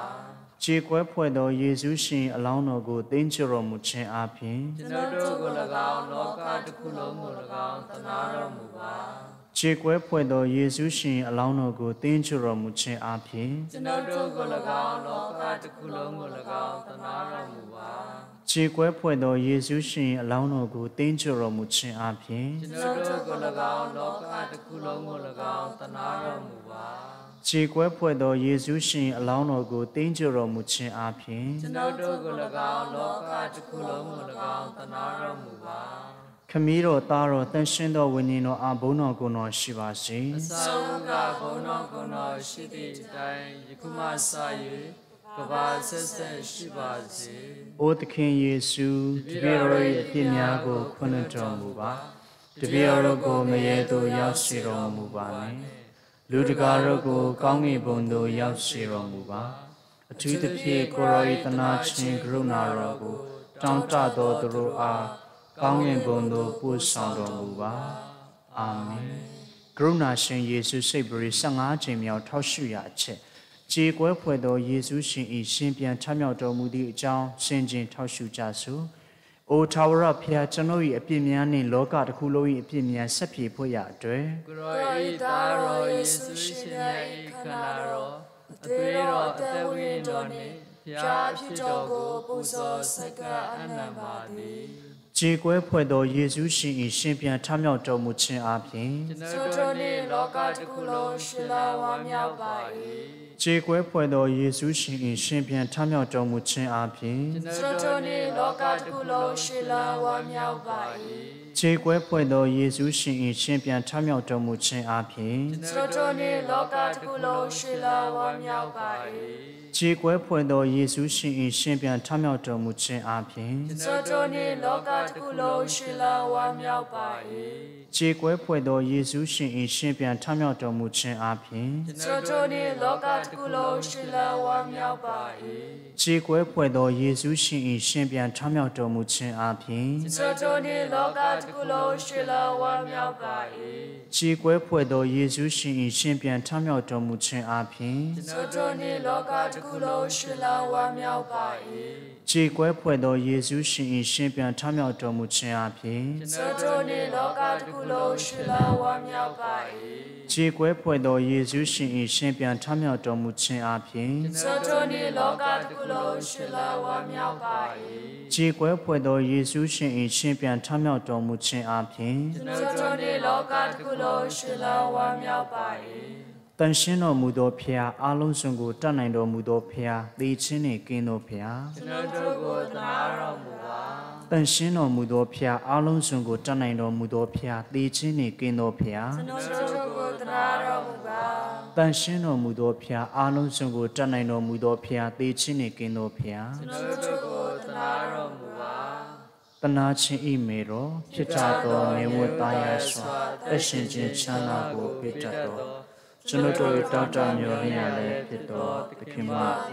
ခြေကွဲဖွဲ့သောယေရှုရှင်အလောင်းတော်ကိုတင်းချတော်မူခြင်းအပြင်ကျွန်ုပ်တို့ကို၎င်းလောကတစ်ခုလုံးကို၎င်းတနာတော်မူပါ ခြေကွဲဖွဲ့သောယေရှုရှင်အလောင်းတော်ကိုတင်းချတော်မူခြင်းအပြင်ကျွန်ုပ်တို့ကို၎င်းလောကတစ်ခုလုံးကို၎င်းတနာတော်မူပါခြေကွဲဖွဲ့သောယေရှုရှင်အလောင်းတော်ကိုတင်းချတော်မူခြင်းအပြင်ကျွန်ုပ်တို့ကို၎င်းလောကတစ်ခုလုံးကို၎င်းတနာတော်မူပါခြေကွဲဖွဲ့သောယေရှုရှင်အလောင်းတော်ကိုတင်းချတော်မူခြင်းအပြင်ကျွန်ုပ်တို့ကို၎င်းလောကတစ်ခုလုံးကို၎င်းတနာတော်မူပါ ခမည်းတော်သားတော်တန်ရှင်းသောဝိညာဉ်တော်အားဘုန်းတော်ကိုယ်တော်ရှိပါစေအစာဝကဘုံတော်ကိုယ်တော်ရှိသည့်အတိုင်းယခုမှစ၍ကဘာဆက်ဆက်ရှိပါစေ။အိုသခင်ယေရှုတပည့်တော်၏အပြစ်များကိုခွင့်လွှတ်တော်မူပါ။တပည့်တော်ကိုငရဲသို့ရောက်ရှိတော်မူပါနှင့်။လူတကာတို့ကို ကောင်းကင်ဘုံသို့ရောက်ရှိတော်မူပါ။အထူးသဖြင့်ကိုရောဤတနာချင်းကရုဏာတော်ကိုတောင်းတတော်သူတို့အား ကောင်းကင်ဘုံသို့ပို့ဆောင်တော်မူပါ။အာမင်။ကရုဏာရှင်ယေရှုစိတ်ပရိ15ချိန်မြောက်ထောက်ရှုရအချက်ခြေကွဲဖွယ်သောယေရှုရှင်၏ရှင်ပြန်ထမြောက်တော်မူသည့်အကြောင်းဆင်ခြင်ထောက်ရှုကြစို့။အိုထာဝရဖျားကျွန်ုပ်၏အပြစ်များနှင့်လောကတစ်ခုလုံး၏အပြစ်များဆက်ပြေဖို့ရအတွက်ကိုရောဤသားတော်ယေရှုရှင်ရဲ့ဤခန္ဓာတော်အသွေးတော်အသက်ဝိညာဉ်တော်နှင့်ဘုရားဖြစ်တော်ကိုပူဇော်ဆက်ကပ်အနံပါသည် ခြေကွဲဖွယ်သောယေရှုရှင်၏ရှင်ပြန်ထမြောက်တော်မူခြင်းအပြင်ကျွန်ုပ်တို့နှင့်လောကတစ်ခုလုံးရှင်လန်းဝမ်းမြောက်ပါ၏ ခြေကွဲဖွယ်သောယေရှုရှင်၏ရှင်ပြန်ထမြောက်တော်မူခြင်းအပြင်ကျွန်ုပ်တို့နှင့်လောကတစ်ခုလုံးရှင်လန်းဝမ်းမြောက်ပါ၏ခြေကွဲဖွဲ့သောယေရှုရှင်၏ရှင်ပြန်ထမြောက်တော်မူခြင်းအပြင်ကျွန်တော်တို့နှင့်လောကတစ်ခုလုံးရှိလာဝမ်းမြောက်ပါ၏ခြေကွဲဖွဲ့သောယေရှုရှင်၏ရှင်ပြန်ထမြောက်တော်မူခြင်းအပြင်ကျွန်တော်တို့နှင့်လောကတစ်ခုလုံးရှိလာဝမ်းမြောက်ပါ၏ ခြေကွဲဖွဲ့သောယေရှုရှင်၏ရှင်ပြန်ထမြောက်တော်မူခြင်းအပြင်ကျွန်တော်တို့နှင့်လောကတစ်ခုလုံးရှိလာဝမ်းမြောက်ပါ၏ခြေကွဲဖွဲ့သောယေရှုရှင်၏ရှင်ပြန်ထမြောက်တော်မူခြင်းအပြင်ကျွန်တော်တို့နှင့်လောကတစ်ခုလုံးရှိလာဝမ်းမြောက်ပါ၏ခြေကွဲဖွဲ့သောယေရှုရှင်၏ရှင်ပြန်ထမြောက်တော်မူခြင်းအပြင်ကျွန်တော်တို့နှင့်လောကတစ်ခုလုံးရှိလာဝမ်းမြောက်ပါ၏ ခြေကွဲဖွဲ့သောယေရှုရှင်၏ရှင်ပြန်ထမြောက်တော်မူခြင်းအပြင်ကျွန်တော်တို့နှင့်လောကတစ်ခုလုံးရှိလာဝမ်းမြောက်ပါ၏ခြေကွဲဖွဲ့သောယေရှုရှင်၏ရှင်ပြန်ထမြောက်တော်မူခြင်းအပြင်ကျွန်တော်တို့နှင့်လောကတစ်ခုလုံးရှိလာဝမ်းမြောက်ပါ၏ခြေကွဲဖွဲ့သောယေရှုရှင်၏ရှင်ပြန်ထမြောက်တော်မူခြင်းအပြင်ကျွန်တော်တို့နှင့်လောကတစ်ခုလုံးရှိလာဝမ်းမြောက်ပါ၏ တန်ရှင်းတော်မူသောဖျားအလုံးစုံကိုတတ်နိုင်တော်မူသောဖျားသေခြင်းနှင့်ကင်းသောဖျားကျွန်တော်တို့ကိုသနာတော်မူပါတန်ရှင်းတော်မူသောဖျားအလုံးစုံကိုတတ်နိုင်တော်မူသောဖျားသေခြင်းနှင့်ကင်းသောဖျားကျွန်တော်တို့ကိုသနာတော်မူပါတန်ရှင်းတော်မူသောဖျားအလုံးစုံကိုတတ်နိုင်တော်မူသောဖျားသေခြင်းနှင့်ကင်းသောဖျားကျွန်တော်တို့ကိုသနာတော်မူပါတနာချင်းဤမေတော်ဖြစ်ကြသောနေဝတ်သားရစွာအရှင်ချင်းချမ်းသာကိုပေးတတ်တော် ကျွန်ုပ်တို့၏တောင်းတမျိုးရင်းရလည်းဖြစ်တော်သခင်မ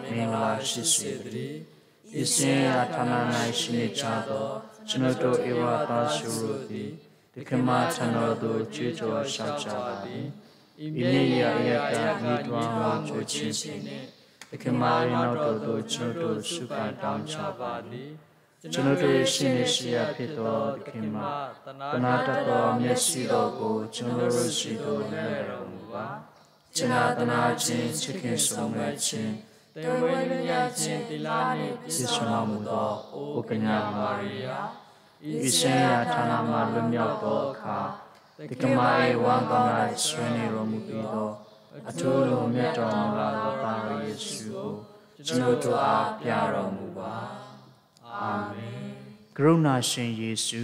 မင်္ဂလာရှိစေတည်းဤစင်ရာဌာန၌ရှိနေကြသောကျွန်ုပ်တို့ဧဝတာရှုရသည်သခင်မထံတော်သို့ကြွကြော်ရှောက်ကြပါသည်ဤမြေရအယကမိတွားဝါချိုချင်းဖြင့်သခင်မရဲ့နောက်တော်သို့ကျွန်ုပ်တို့ရှုကတောင်းချပါသည်ကျွန်ုပ်တို့ရှင်နေရှိရာဖြစ်သောသခင်မှာတနာတတ်သောမျက်စိတော်ကိုကျွန်တော်တို့ရှိသို့လဲတော်မူပါ ကျွန်နာတနာခြင်းချစ်ခင်ဆုံးမဲ့ခြင်းတေဝေလူရခြင်းတိလာနှင့်ပြပြည့်ည့်စုံစုံတော်တော်မူမူသောသောအိုဩကကညာညာမာမာရိရိယာယာဤဤစရှင်င်ရာရာဌာဌာနနမှာမှာလွလွတ်တ်မြောမြောက်က်သောသောအခါအခါတကမာ၏ဝမ်းကောင်း၌ဆွေးနေတော်မူပြီးသောအထူးလိုမြတ်တော်မူလာသောတာရယေရှုကိုကျွန်ုပ်တို့အားပြတော်မူပါအာမင် ကရုဏာရှင်ယေရှု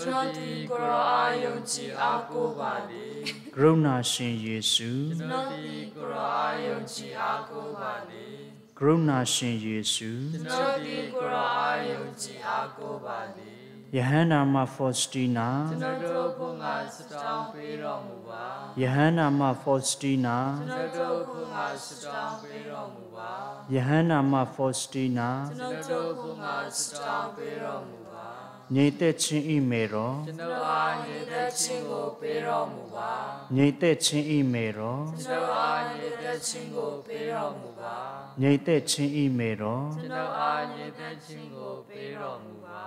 ကျွန်တော်ဒီကိုရောအာယုံကြည်အားကိုးပါသည်ကရုဏာရှင်ယေရှုကျွန်တော်ဒီကိုရောအာယုံကြည်အားကိုးပါသည်ကရုဏာရှင်ယေရှုကျွန်တော်ဒီကိုရောအာယုံကြည်အားကိုးပါသည်ယဟန္တာမဖောစတီနာကျွန်တော်တို့ဘုငါစတောင်းပေးတော်မူပါယဟန္တာမဖောစတီနာကျွန်တော်တို့ဘုငါစတောင်းပေးတော်မူပါယဟန္တာမဖောစတီနာကျွန်တော်တို့ဘုငါစတောင်းပေးတော်မူပါ ငြိမ်သက်ခြင်းဤမေတော်ကျွန်တော်အားရည်သက်ခြင်းကိုပေးတော်မူပါငြိမ်သက်ခြင်းဤမေတော်ကျွန်တော်အားရည်သက်ခြင်းကိုပေးတော်မူပါငြိမ်သက်ခြင်းဤမေတော်ကျွန်တော်အားရည်သက်ခြင်းကိုပေးတော်မူပါ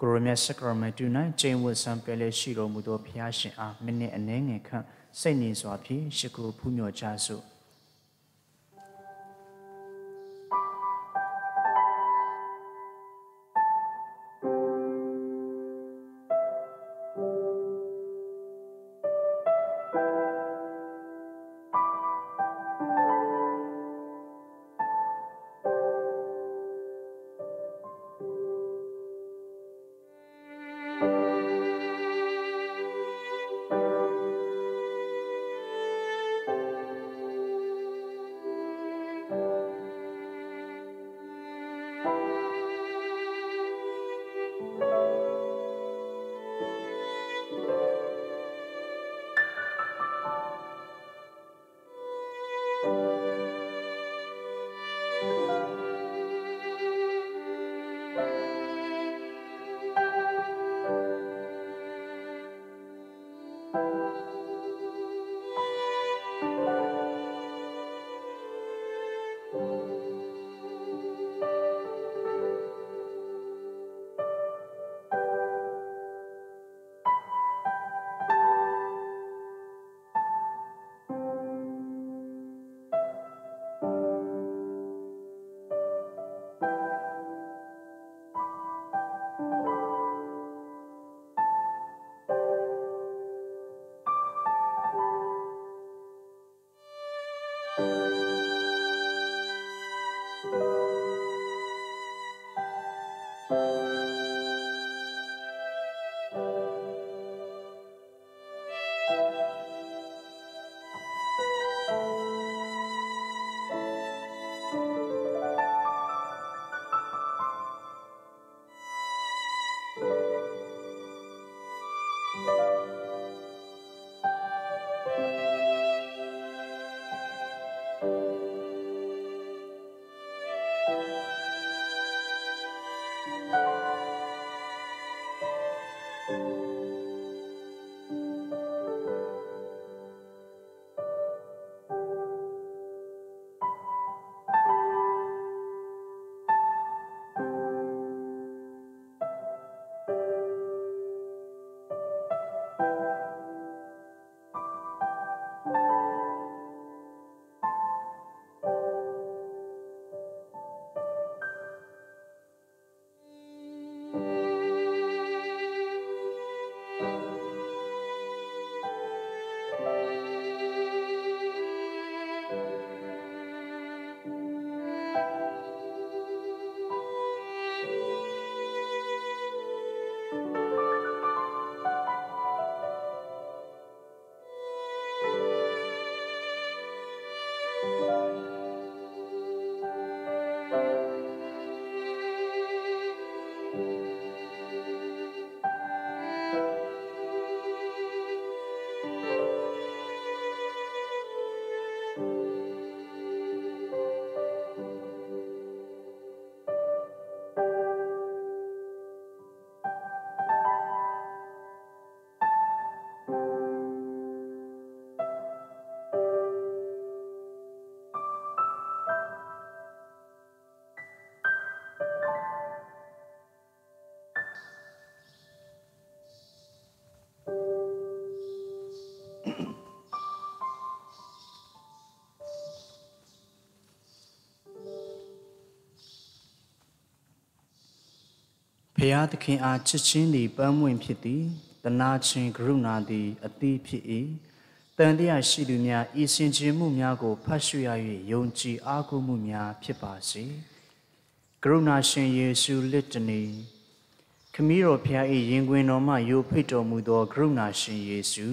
ကိုရမြတ်စကရမတူ၌ကျင့်ဝတ်စံပယ်လေရှိတော်မူသောဘုရားရှင်အားမိနစ်အနည်းငယ်ခန့်စိတ်ငြိမ်စွာဖြင့်ရှိခိုးဖူးမြော်ကြစို့ ဖျားသခင်အားချစ်ချင်းသည်ပန်းမွင့်ဖြစ်သည်တနာချင်းကရုဏာသည်အသီးဖြစ်၏တန်တရားရှိသူများဤစင်ခြင်းမှုများကိုဖတ်ရှုရ၍ယုံကြည်အားကိုးမှုများဖြစ်ပါစေကရုဏာရှင်ယေရှုလက်တနေခမည်းတော်ဖျား၏ရင်ခွင်တော်မှယိုဖိတ်တော်မူသောကရုဏာရှင်ယေရှု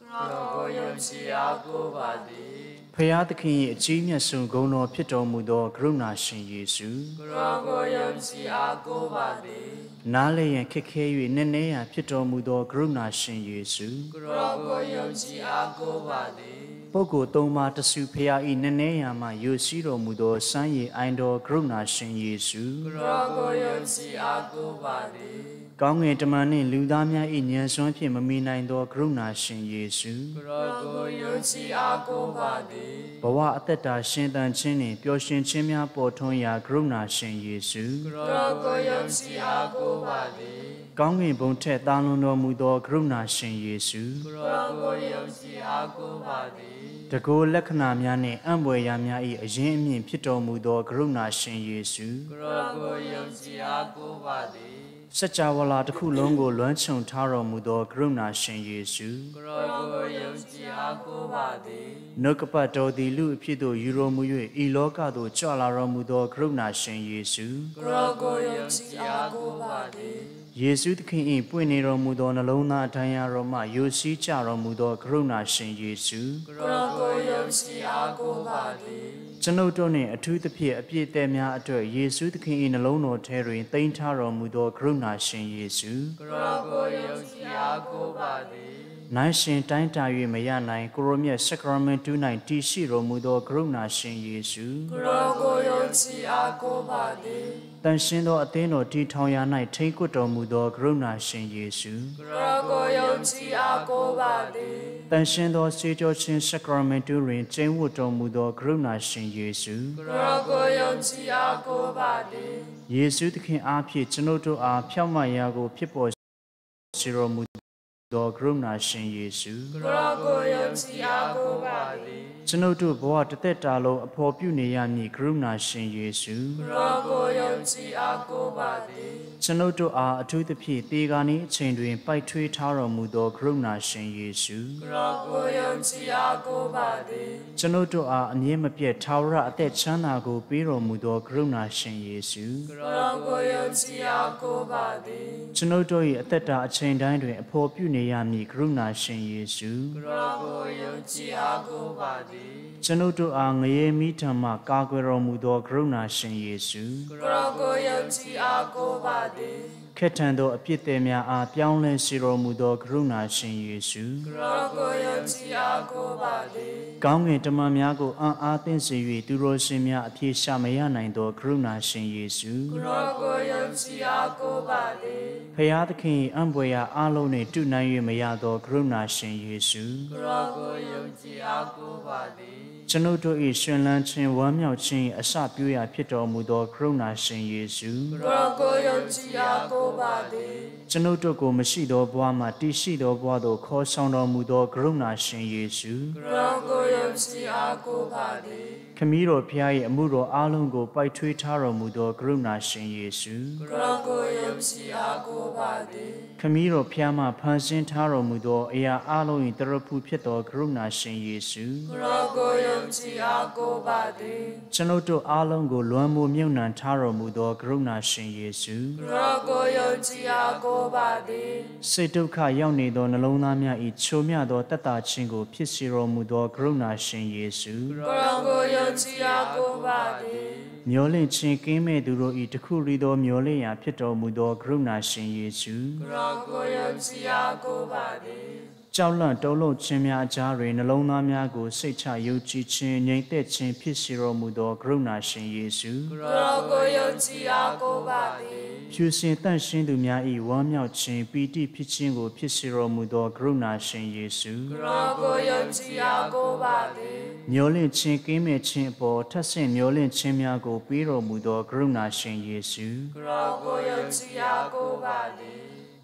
ကရောကိုယုံကြည်အားကိုးပါသည်ဖျားသခင်၏အကြီးမြတ်ဆုံးဂုဏ်တော်ဖြစ်တော်မူသောကရုဏာရှင်ယေရှုကရောကိုယုံကြည်အားကိုးပါသည် နားလည်းရန်ခက်ခဲ၍နည်းနည်းရာဖြစ်တော်မူသောကရုဏာရှင်ယေရှုကရောကိုယုံကြည်အားကိုးပါသည်ပုဂ္ဂိုလ်သုံးပါးတဆူဖျားဤနည်းနည်းရာမှယိုရှိတော်မူသောစမ်းရည်အိုင်တော်ကရုဏာရှင်ယေရှုကရောကိုယုံကြည်အားကိုးပါသည် ကောင်းငယ်တမန်နှင့်လူသားများ၏ဉာဏ်စွမ်းဖြင့်မမီနိုင်သောကရုဏာရှင်ယေရှုကရောကိုယုံကြည်အားကိုးပါသည်ဘဝအသက်တာရှင်သန်ခြင်းနှင့်ပျော်ရွှင်ခြင်းများပေါ်ထွန်းရာကရုဏာရှင်ယေရှုကရောကိုယုံကြည်အားကိုးပါသည်ကောင်းငင်ဘုံထက်တာလွန်တော်မူသောကရုဏာရှင်ယေရှုကရောကိုယုံကြည်အားကိုးပါသည်တကောလက္ခဏာများနှင့်အံ့ဘွယ်ရာများ၏အရင်အမြင့်ဖြစ်တော်မူသောကရုဏာရှင်ယေရှုကရောကိုယုံကြည်အားကိုးပါသည် စัจ java လာတစ်ခုလုံးကိုလွမ်းခြုံထားတော်မူသောကရုဏာရှင်ယေရှုကရောကိုယုံကြည်အားကိုးပါသည်နှုတ်ကပတ်တော်သည်လူအဖြစ်သို့ယူတော်မူ၍ဤလောကသို့ကြွလာတော်မူသောကရုဏာရှင်ယေရှုကရောကိုယုံကြည်အားကိုးပါသည်ယေရှုသခင်၏ပွင့်နေတော်မူသောနှလုံးသားအတိုင်းရတော်မှယိုစီးကြတော်မူသောကရုဏာရှင်ယေရှုကရောကိုယုံကြည်အားကိုးပါသည် ကျွန်ုပ်တို့နှင့်အထူးသဖြင့်အပြည့်အသက်များအတွက်ယေရှုသခင်၏နှလုံးတော်ထဲတွင်တိမ်ထားတော်မူသောကရုဏာရှင်ယေရှုကရောကိုယုံကြည်အားကိုးပါသည် နိုင်ရှင်တိုင်းတာ၍မရနိုင်ကိုရိုမြတ်စကရမန်တူ၌တည်ရှိတော်မူသောကရုဏာရှင်ယေရှုကရောကိုယုံကြည်အားကိုးပါသည်တန်ရှင်သောအသင်းတော်တည်ထောင်ရာ၌ထိန်ကွတ်တော်မူသောကရုဏာရှင်ယေရှုကရောကိုယုံကြည်အားကိုးပါသည်တန်ရှင်သောစေကြောချင်းစကရမန်တူတွင်ကျင့်ဝတ်တော်မူသောကရုဏာရှင်ယေရှုကရောကိုယုံကြည်အားကိုးပါသည်ယေရှုသခင်အားဖြင့်ကျွန်ုပ်တို့အားဖြောင့်မတ်ရာကိုဖြစ်ပေါ်စေတော်မူ သောကရုဏာရှင်ယေရှုကရောကိုယုံကြည်အားကိုးပါသည် ကျွန်ုပ်တို့ဘဝတစ်သက်တာလုံးအဖော်ပြုနေရမည်ကရုဏာရှင်ယေရှုကရောကိုယုံကြည်အားကိုးပါသည်ကျွန်ုပ်တို့အားအထူးသဖြင့်တေဂာနီအချိန်တွင် ပိုက်ထွေးထားတော်မူသောကရုဏာရှင်ယေရှုကရောကိုယုံကြည်အားကိုးပါသည်ကျွန်ုပ်တို့အားအမြဲမပြတ်ထာဝရအသက်ချမ်းသာကိုပေးတော်မူသောကရုဏာရှင်ယေရှုကရောကိုယုံကြည်အားကိုးပါသည်ကျွန်ုပ်တို့၏အသက်တာအချိန်တိုင်းတွင် အဖော်ပြုနေရမည်ကရုဏာရှင်ယေရှုကရောကိုယုံကြည်အားကိုးပါသည်ကျွန်ုပ်တို့အားငရေမိထံမှကာကွယ်တော်မူသောကရုဏာရှင်ယေရှုကရောကိုယုံကြည်အားကိုးပါသည်င ခက်ထန်သောအပြစ်သည်များအားပြောင်းလဲစေတော်မူသောကရုဏာရှင်ယေရှုကိုရောကိုယုံကြည်အားကိုးပါသည်ကောင်းငင်တမန်များကိုအံ့အားသင့်စေ၍သူတော်ရှင်များအပြည့်ရှာမရနိုင်သောကရုဏာရှင်ယေရှုကိုရောကိုယုံကြည်အားကိုးပါသည်ဖျားသခင်၏အံ့ဘွယ်ရာအားလုံးနှင့်တူနိုင်၍မရသောကရုဏာရှင်ယေရှုကိုရောကိုယုံကြည်အားကိုးပါသည် ကျွန်ုပ်တို့၏ရှင်လန်းခြင်းဝမ်းမြောက်ခြင်း၏အစပြုရာဖြစ်တော်မူသောကရုဏာရှင်ယေရှုကိုရောကိုယုံကြည်အားကိုးပါသည်ကျွန်ုပ်တို့ကိုမရှိသောဘဝမှတည်ရှိသောဘဝသို့ခေါ်ဆောင်တော်မူသောကရုဏာရှင်ယေရှုကိုရောကိုယုံကြည်အားကိုးပါသည်ခမည်းတော်ဖျား၏အမှုတော်အားလုံးကိုပိုက်ထွေးထားတော်မူသောကရုဏာရှင်ယေရှုကိုရောကိုယုံကြည်အားကိုးပါသည်ခမည်းတော်ဖျားမှဖန်ဆင်းထားတော်မူသောအရာအားလုံး၏တရဖူဖြစ်သောကရုဏာရှင်ယေရှုကိုရောကိုယုံကြည်အားကိုးပါသည်ကျွန်ုပ်တို့အားလုံးကိုလွမ်းမိုးမြုပ်နှံထားတော်မူသောကရုဏာရှင်ယေရှုကိုရောကိုယုံကြည်အားကိုးပါသည်စိတ်ဒုက္ခရောက်နေသောနှလုံးသားများ၏ချိုမြသောတတ်တာခြင်းကိုဖြစ်စေတော်မူသောကရုဏာရှင်ယေရှုကိုရောကိုယုံကြည်အားကိုးပါသည်မျောလင့်ခြင်းကင်းမဲ့သူတို့၏တခုရီသောမျောလင့်ရာဖြစ်တော်မူသောကရုဏာရှင်ယေရှုကိုရောကိုယုံကြည်အားကိုးပါသည် ကြောက်လန့်တုံ့လုံခြင်းများအကြားတွင်နှလုံးသားများကိုစိတ်ချယုံကြည်ခြင်းငြိမ်သက်ခြင်းဖြစ်စေတော်မူသောကရုဏာရှင်ယေရှုကိုရောကိုယုံကြည်အားကိုးပါသည်ဖြူစင်တန့်ရှင်းသူများ၏ဝမ်းမြောက်ခြင်းပီတိဖြစ်ခြင်းကိုဖြစ်စေတော်မူသောကရုဏာရှင်ယေရှုကိုရောကိုယုံကြည်အားကိုးပါသည်မျောလင့်ခြင်းကင်းမဲ့ခြင်းအပေါ်ထပ်ဆင့်မျောလင့်ခြင်းများကိုပေးတော်မူသောကရုဏာရှင်ယေရှုကိုရောကိုယုံကြည်အားကိုးပါသည်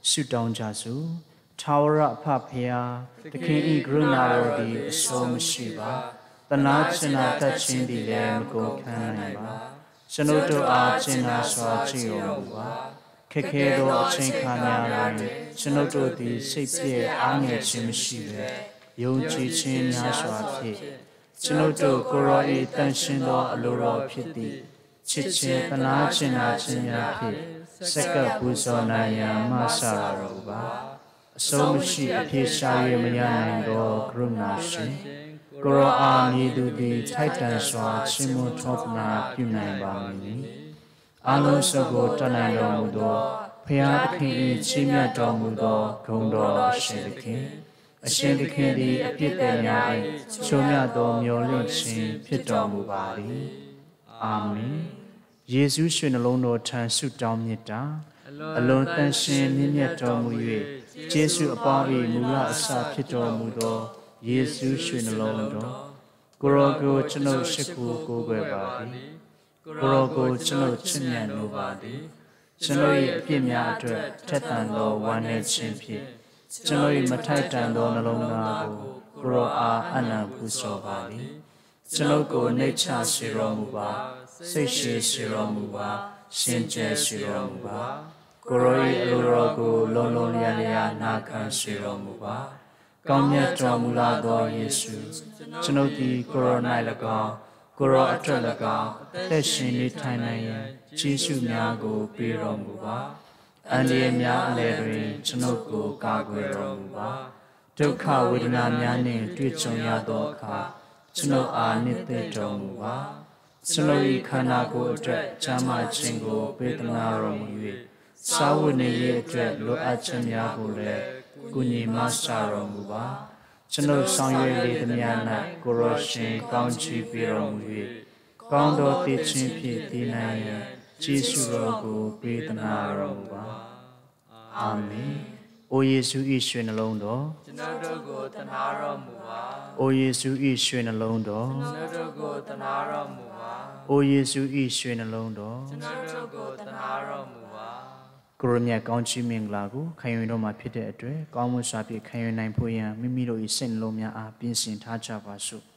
ဆုတောင်းကြစို့ ထာဝရအဖဖျားသခင်ဤကရုဏာတော်သည်အဆုံးမရှိပါတနာချင်နာတတ်ခြင်းသည်လည်းမကုန်ခံနိုင်ပါကျွန်ုပ်တို့အားကျင်နာစွာကြည်တော်မူပါခက်ခဲသောအချိန်ခါများတွင်ကျွန်ုပ်တို့သည်စိတ်ပြည့်အားငယ်ခြင်းမရှိဘဲယုံကြည်ခြင်းများစွာဖြင့်ကျွန်ုပ်တို့ကိုယ်တော်၏တန်ရှင်းသောအလိုတော်ဖြစ်သည့်ချစ်ခြင်းတနာချင်နာခြင်းများဖြင့်စက္ကပ်ပူဇော်နိုင်ရန်မဆရာတော်မူပါ အဆုံးမရှိအဖြစ်ရှာ၍မရနိုင်သောကရုဏာရှင်ကိုရောအားမြည်သူသည်ထိုက်တန်စွာချင်းမွန်ထောပနာပြုနိုင်ပါမည်။အလုံးစုံကိုတတ်နိုင်တော်မူသောဖရာသခင်၏ချီးမြှောက်တော်မူသောဂုဏ်တော်အရှင်သခင်အရှင်သခင်သည်အပြစ်သည်များ၏ချုံမြတ်သောမျော်လင့်ခြင်းဖြစ်တော်မူပါ၏။အာမင်။ယေရှုရှင်နှလုံးတော်ထံဆုတောင်းမြတ်တာအလွန်တန်ရှင်မြင့်မြတ်တော်မူ၍ ယေရှုအပေါင်း၏မူလအစဖြစ်တော်မူသောယေရှုရှင်နှလုံးတော်ကိုရောကိုကျွန်ုပ်ရှိခိုးကိုးကွယ်ပါသည်ကိုရောကိုကျွန်ုပ်ချစ်မြတ်လိုပါသည်ကျွန်ုပ်၏အပြစ်များအတွက်ထက်သန်သောဝမ်းနည်းခြင်းဖြင့်ကျွန်ုပ်၏မထိုက်တန်သောနှလုံးသားကိုကိုရောအားအနံ့ပူဇော်ပါသည်ကျွန်ုပ်ကိုနှိတ်ချစေတော်မူပါစိတ်ရှိစေတော်မူပါရှင်ကျဲစေတော်မူပါ ကိုရော၏အလိုတော်ကိုလုံးလုံးလျားလျားနာခံစေတော်မူပါကောင်းမြတ်တော်မူလာသောယေရှုကျွန်ုပ်သည်ကိုရိုနာ၎င်းကိုရောအတွက်၎င်းသက်ရှင်နေထိုင်နိုင်ရန်ယေရှုများကိုပေးတော်မူပါအန္တရာယ်များအလယ်တွင်ကျွန်ုပ်ကိုကာကွယ်တော်မူပါဒုက္ခဝေဒနာများနှင့်တွေ့ကြုံရသောအခါကျွန်ုပ်အားနှစ်သက်တော်မူပါကျွန်ုပ်၏ခန္ဓာကိုယ်အတွက်ချမ်းသာခြင်းကိုပေးသနာတော်မူ၍ စာဝတ်နေရေးအတွက်လိုအပ်ခြင်းများကိုလည်းကုညီမဆာတော်မူပါကျွန်ုပ်ဆောင်ရွက်လေသမျှ၌ကိုရောရှင်ကောင်းချီးပေးတော်မူ၍ကောင်းသောတည်ခြင်းဖြင့်တည်နိုင်ရန်ကျေးဇူးတော်ကိုပေးသနာတော်မူပါအာမင်။အိုယေရှု၏ရွှေနှလုံးတော်ကျွန်ုပ်တို့ကိုတနာတော်မူပါ။အိုယေရှု၏ရွှေနှလုံးတော်ကျွန်ုပ်တို့ကိုတနာတော်မူပါ။အိုယေရှု၏ရွှေနှလုံးတော်ကျွန်ုပ်တို့ကိုတနာတော်မူပါ ကိုရမြတ်ကောင်းချီးမင်္ဂလာကိုခံယူတော်မှာဖြစ်တဲ့အတွက်ကောင်းမှုစွာဖြင့်ခံယူနိုင်ဖို့ရန်မိမိတို့၏စိတ်နှလုံးများအားပြင်ဆင်ထားကြပါစို့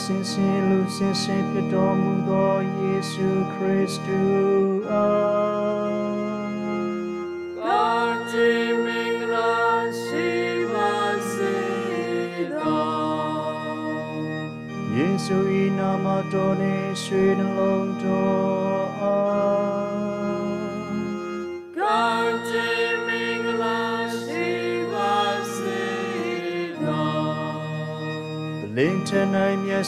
စင်စင်လူစင်စင်ဖြစ်တော်မူသောယေရှုခရစ်တုအား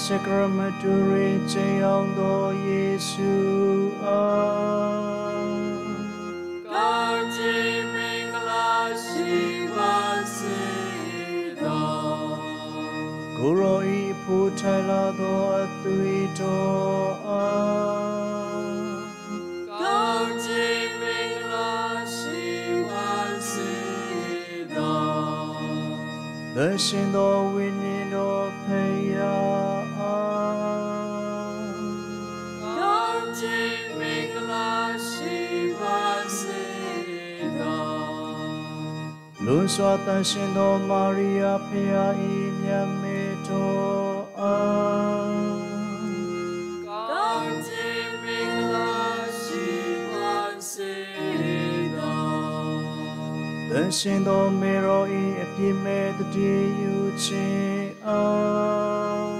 မြတ်စကရမတူရိခြင်းအောင်သောယေရှုအားကောင်းခြင်းမင်္ဂလာရှိပါစေသောကိုယ်တော်၏ဖို့ထိုင်လာသောအ စွာတန်ရှင်သောမာရိယာဖယား၏မြတ်မေတော်အားကောင်းခြင်းမင်္ဂလာရှိပါစေသောတန်ရှင်သောမေတော်၏အပြစ်မဲ့တည်းယူခြင်းအား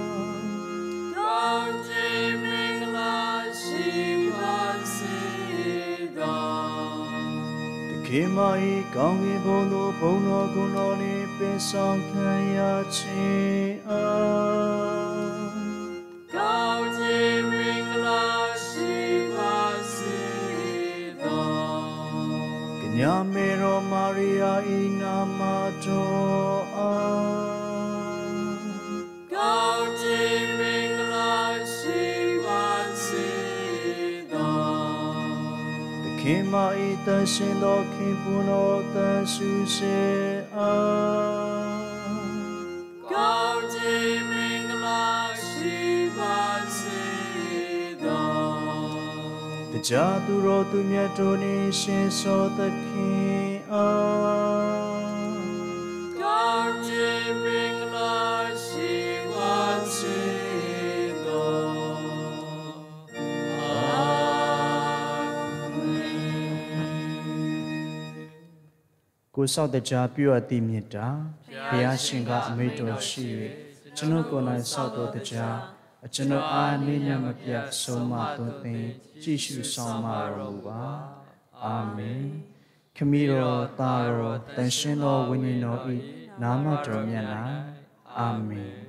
ကောင်းခြင်းမင်္ဂလာရှိပါစေသောတခေမ၏ကောင်းကင်ဘုံသို့ ဘုံတော်ကုံတော်နှင့်ပင်ဆောင်ခံရခြင်း တခင်မ၏တန်ရှင်သောခင်ပွန်းတော်တန်ရှုစေအားကောင်းခြင်းမင်္ဂလာရှိပါစေသောတရားသူတော်သူမြတ်တို့နှင့်ရှင်သောသခင်အား ကိုဆောက်တရားပြုအပ်သည့်မြတ်တာဘုရားရှင်ကအမိန့်တော်ရှိ၍ကျွန်ုပ်ကိုယ်၌ဆောက်တော်တရားအကျွန်ုပ်အားနေညမပြတ်ဆုံးမသွန်သင်ကြည့်ရှုဆောင်မတော်မူပါအာမင်ခမည်းတော်သားတော်တန်ရှင်သောဝိညာဉ်တော်၏နာမတော်မြတ်၌အာမင်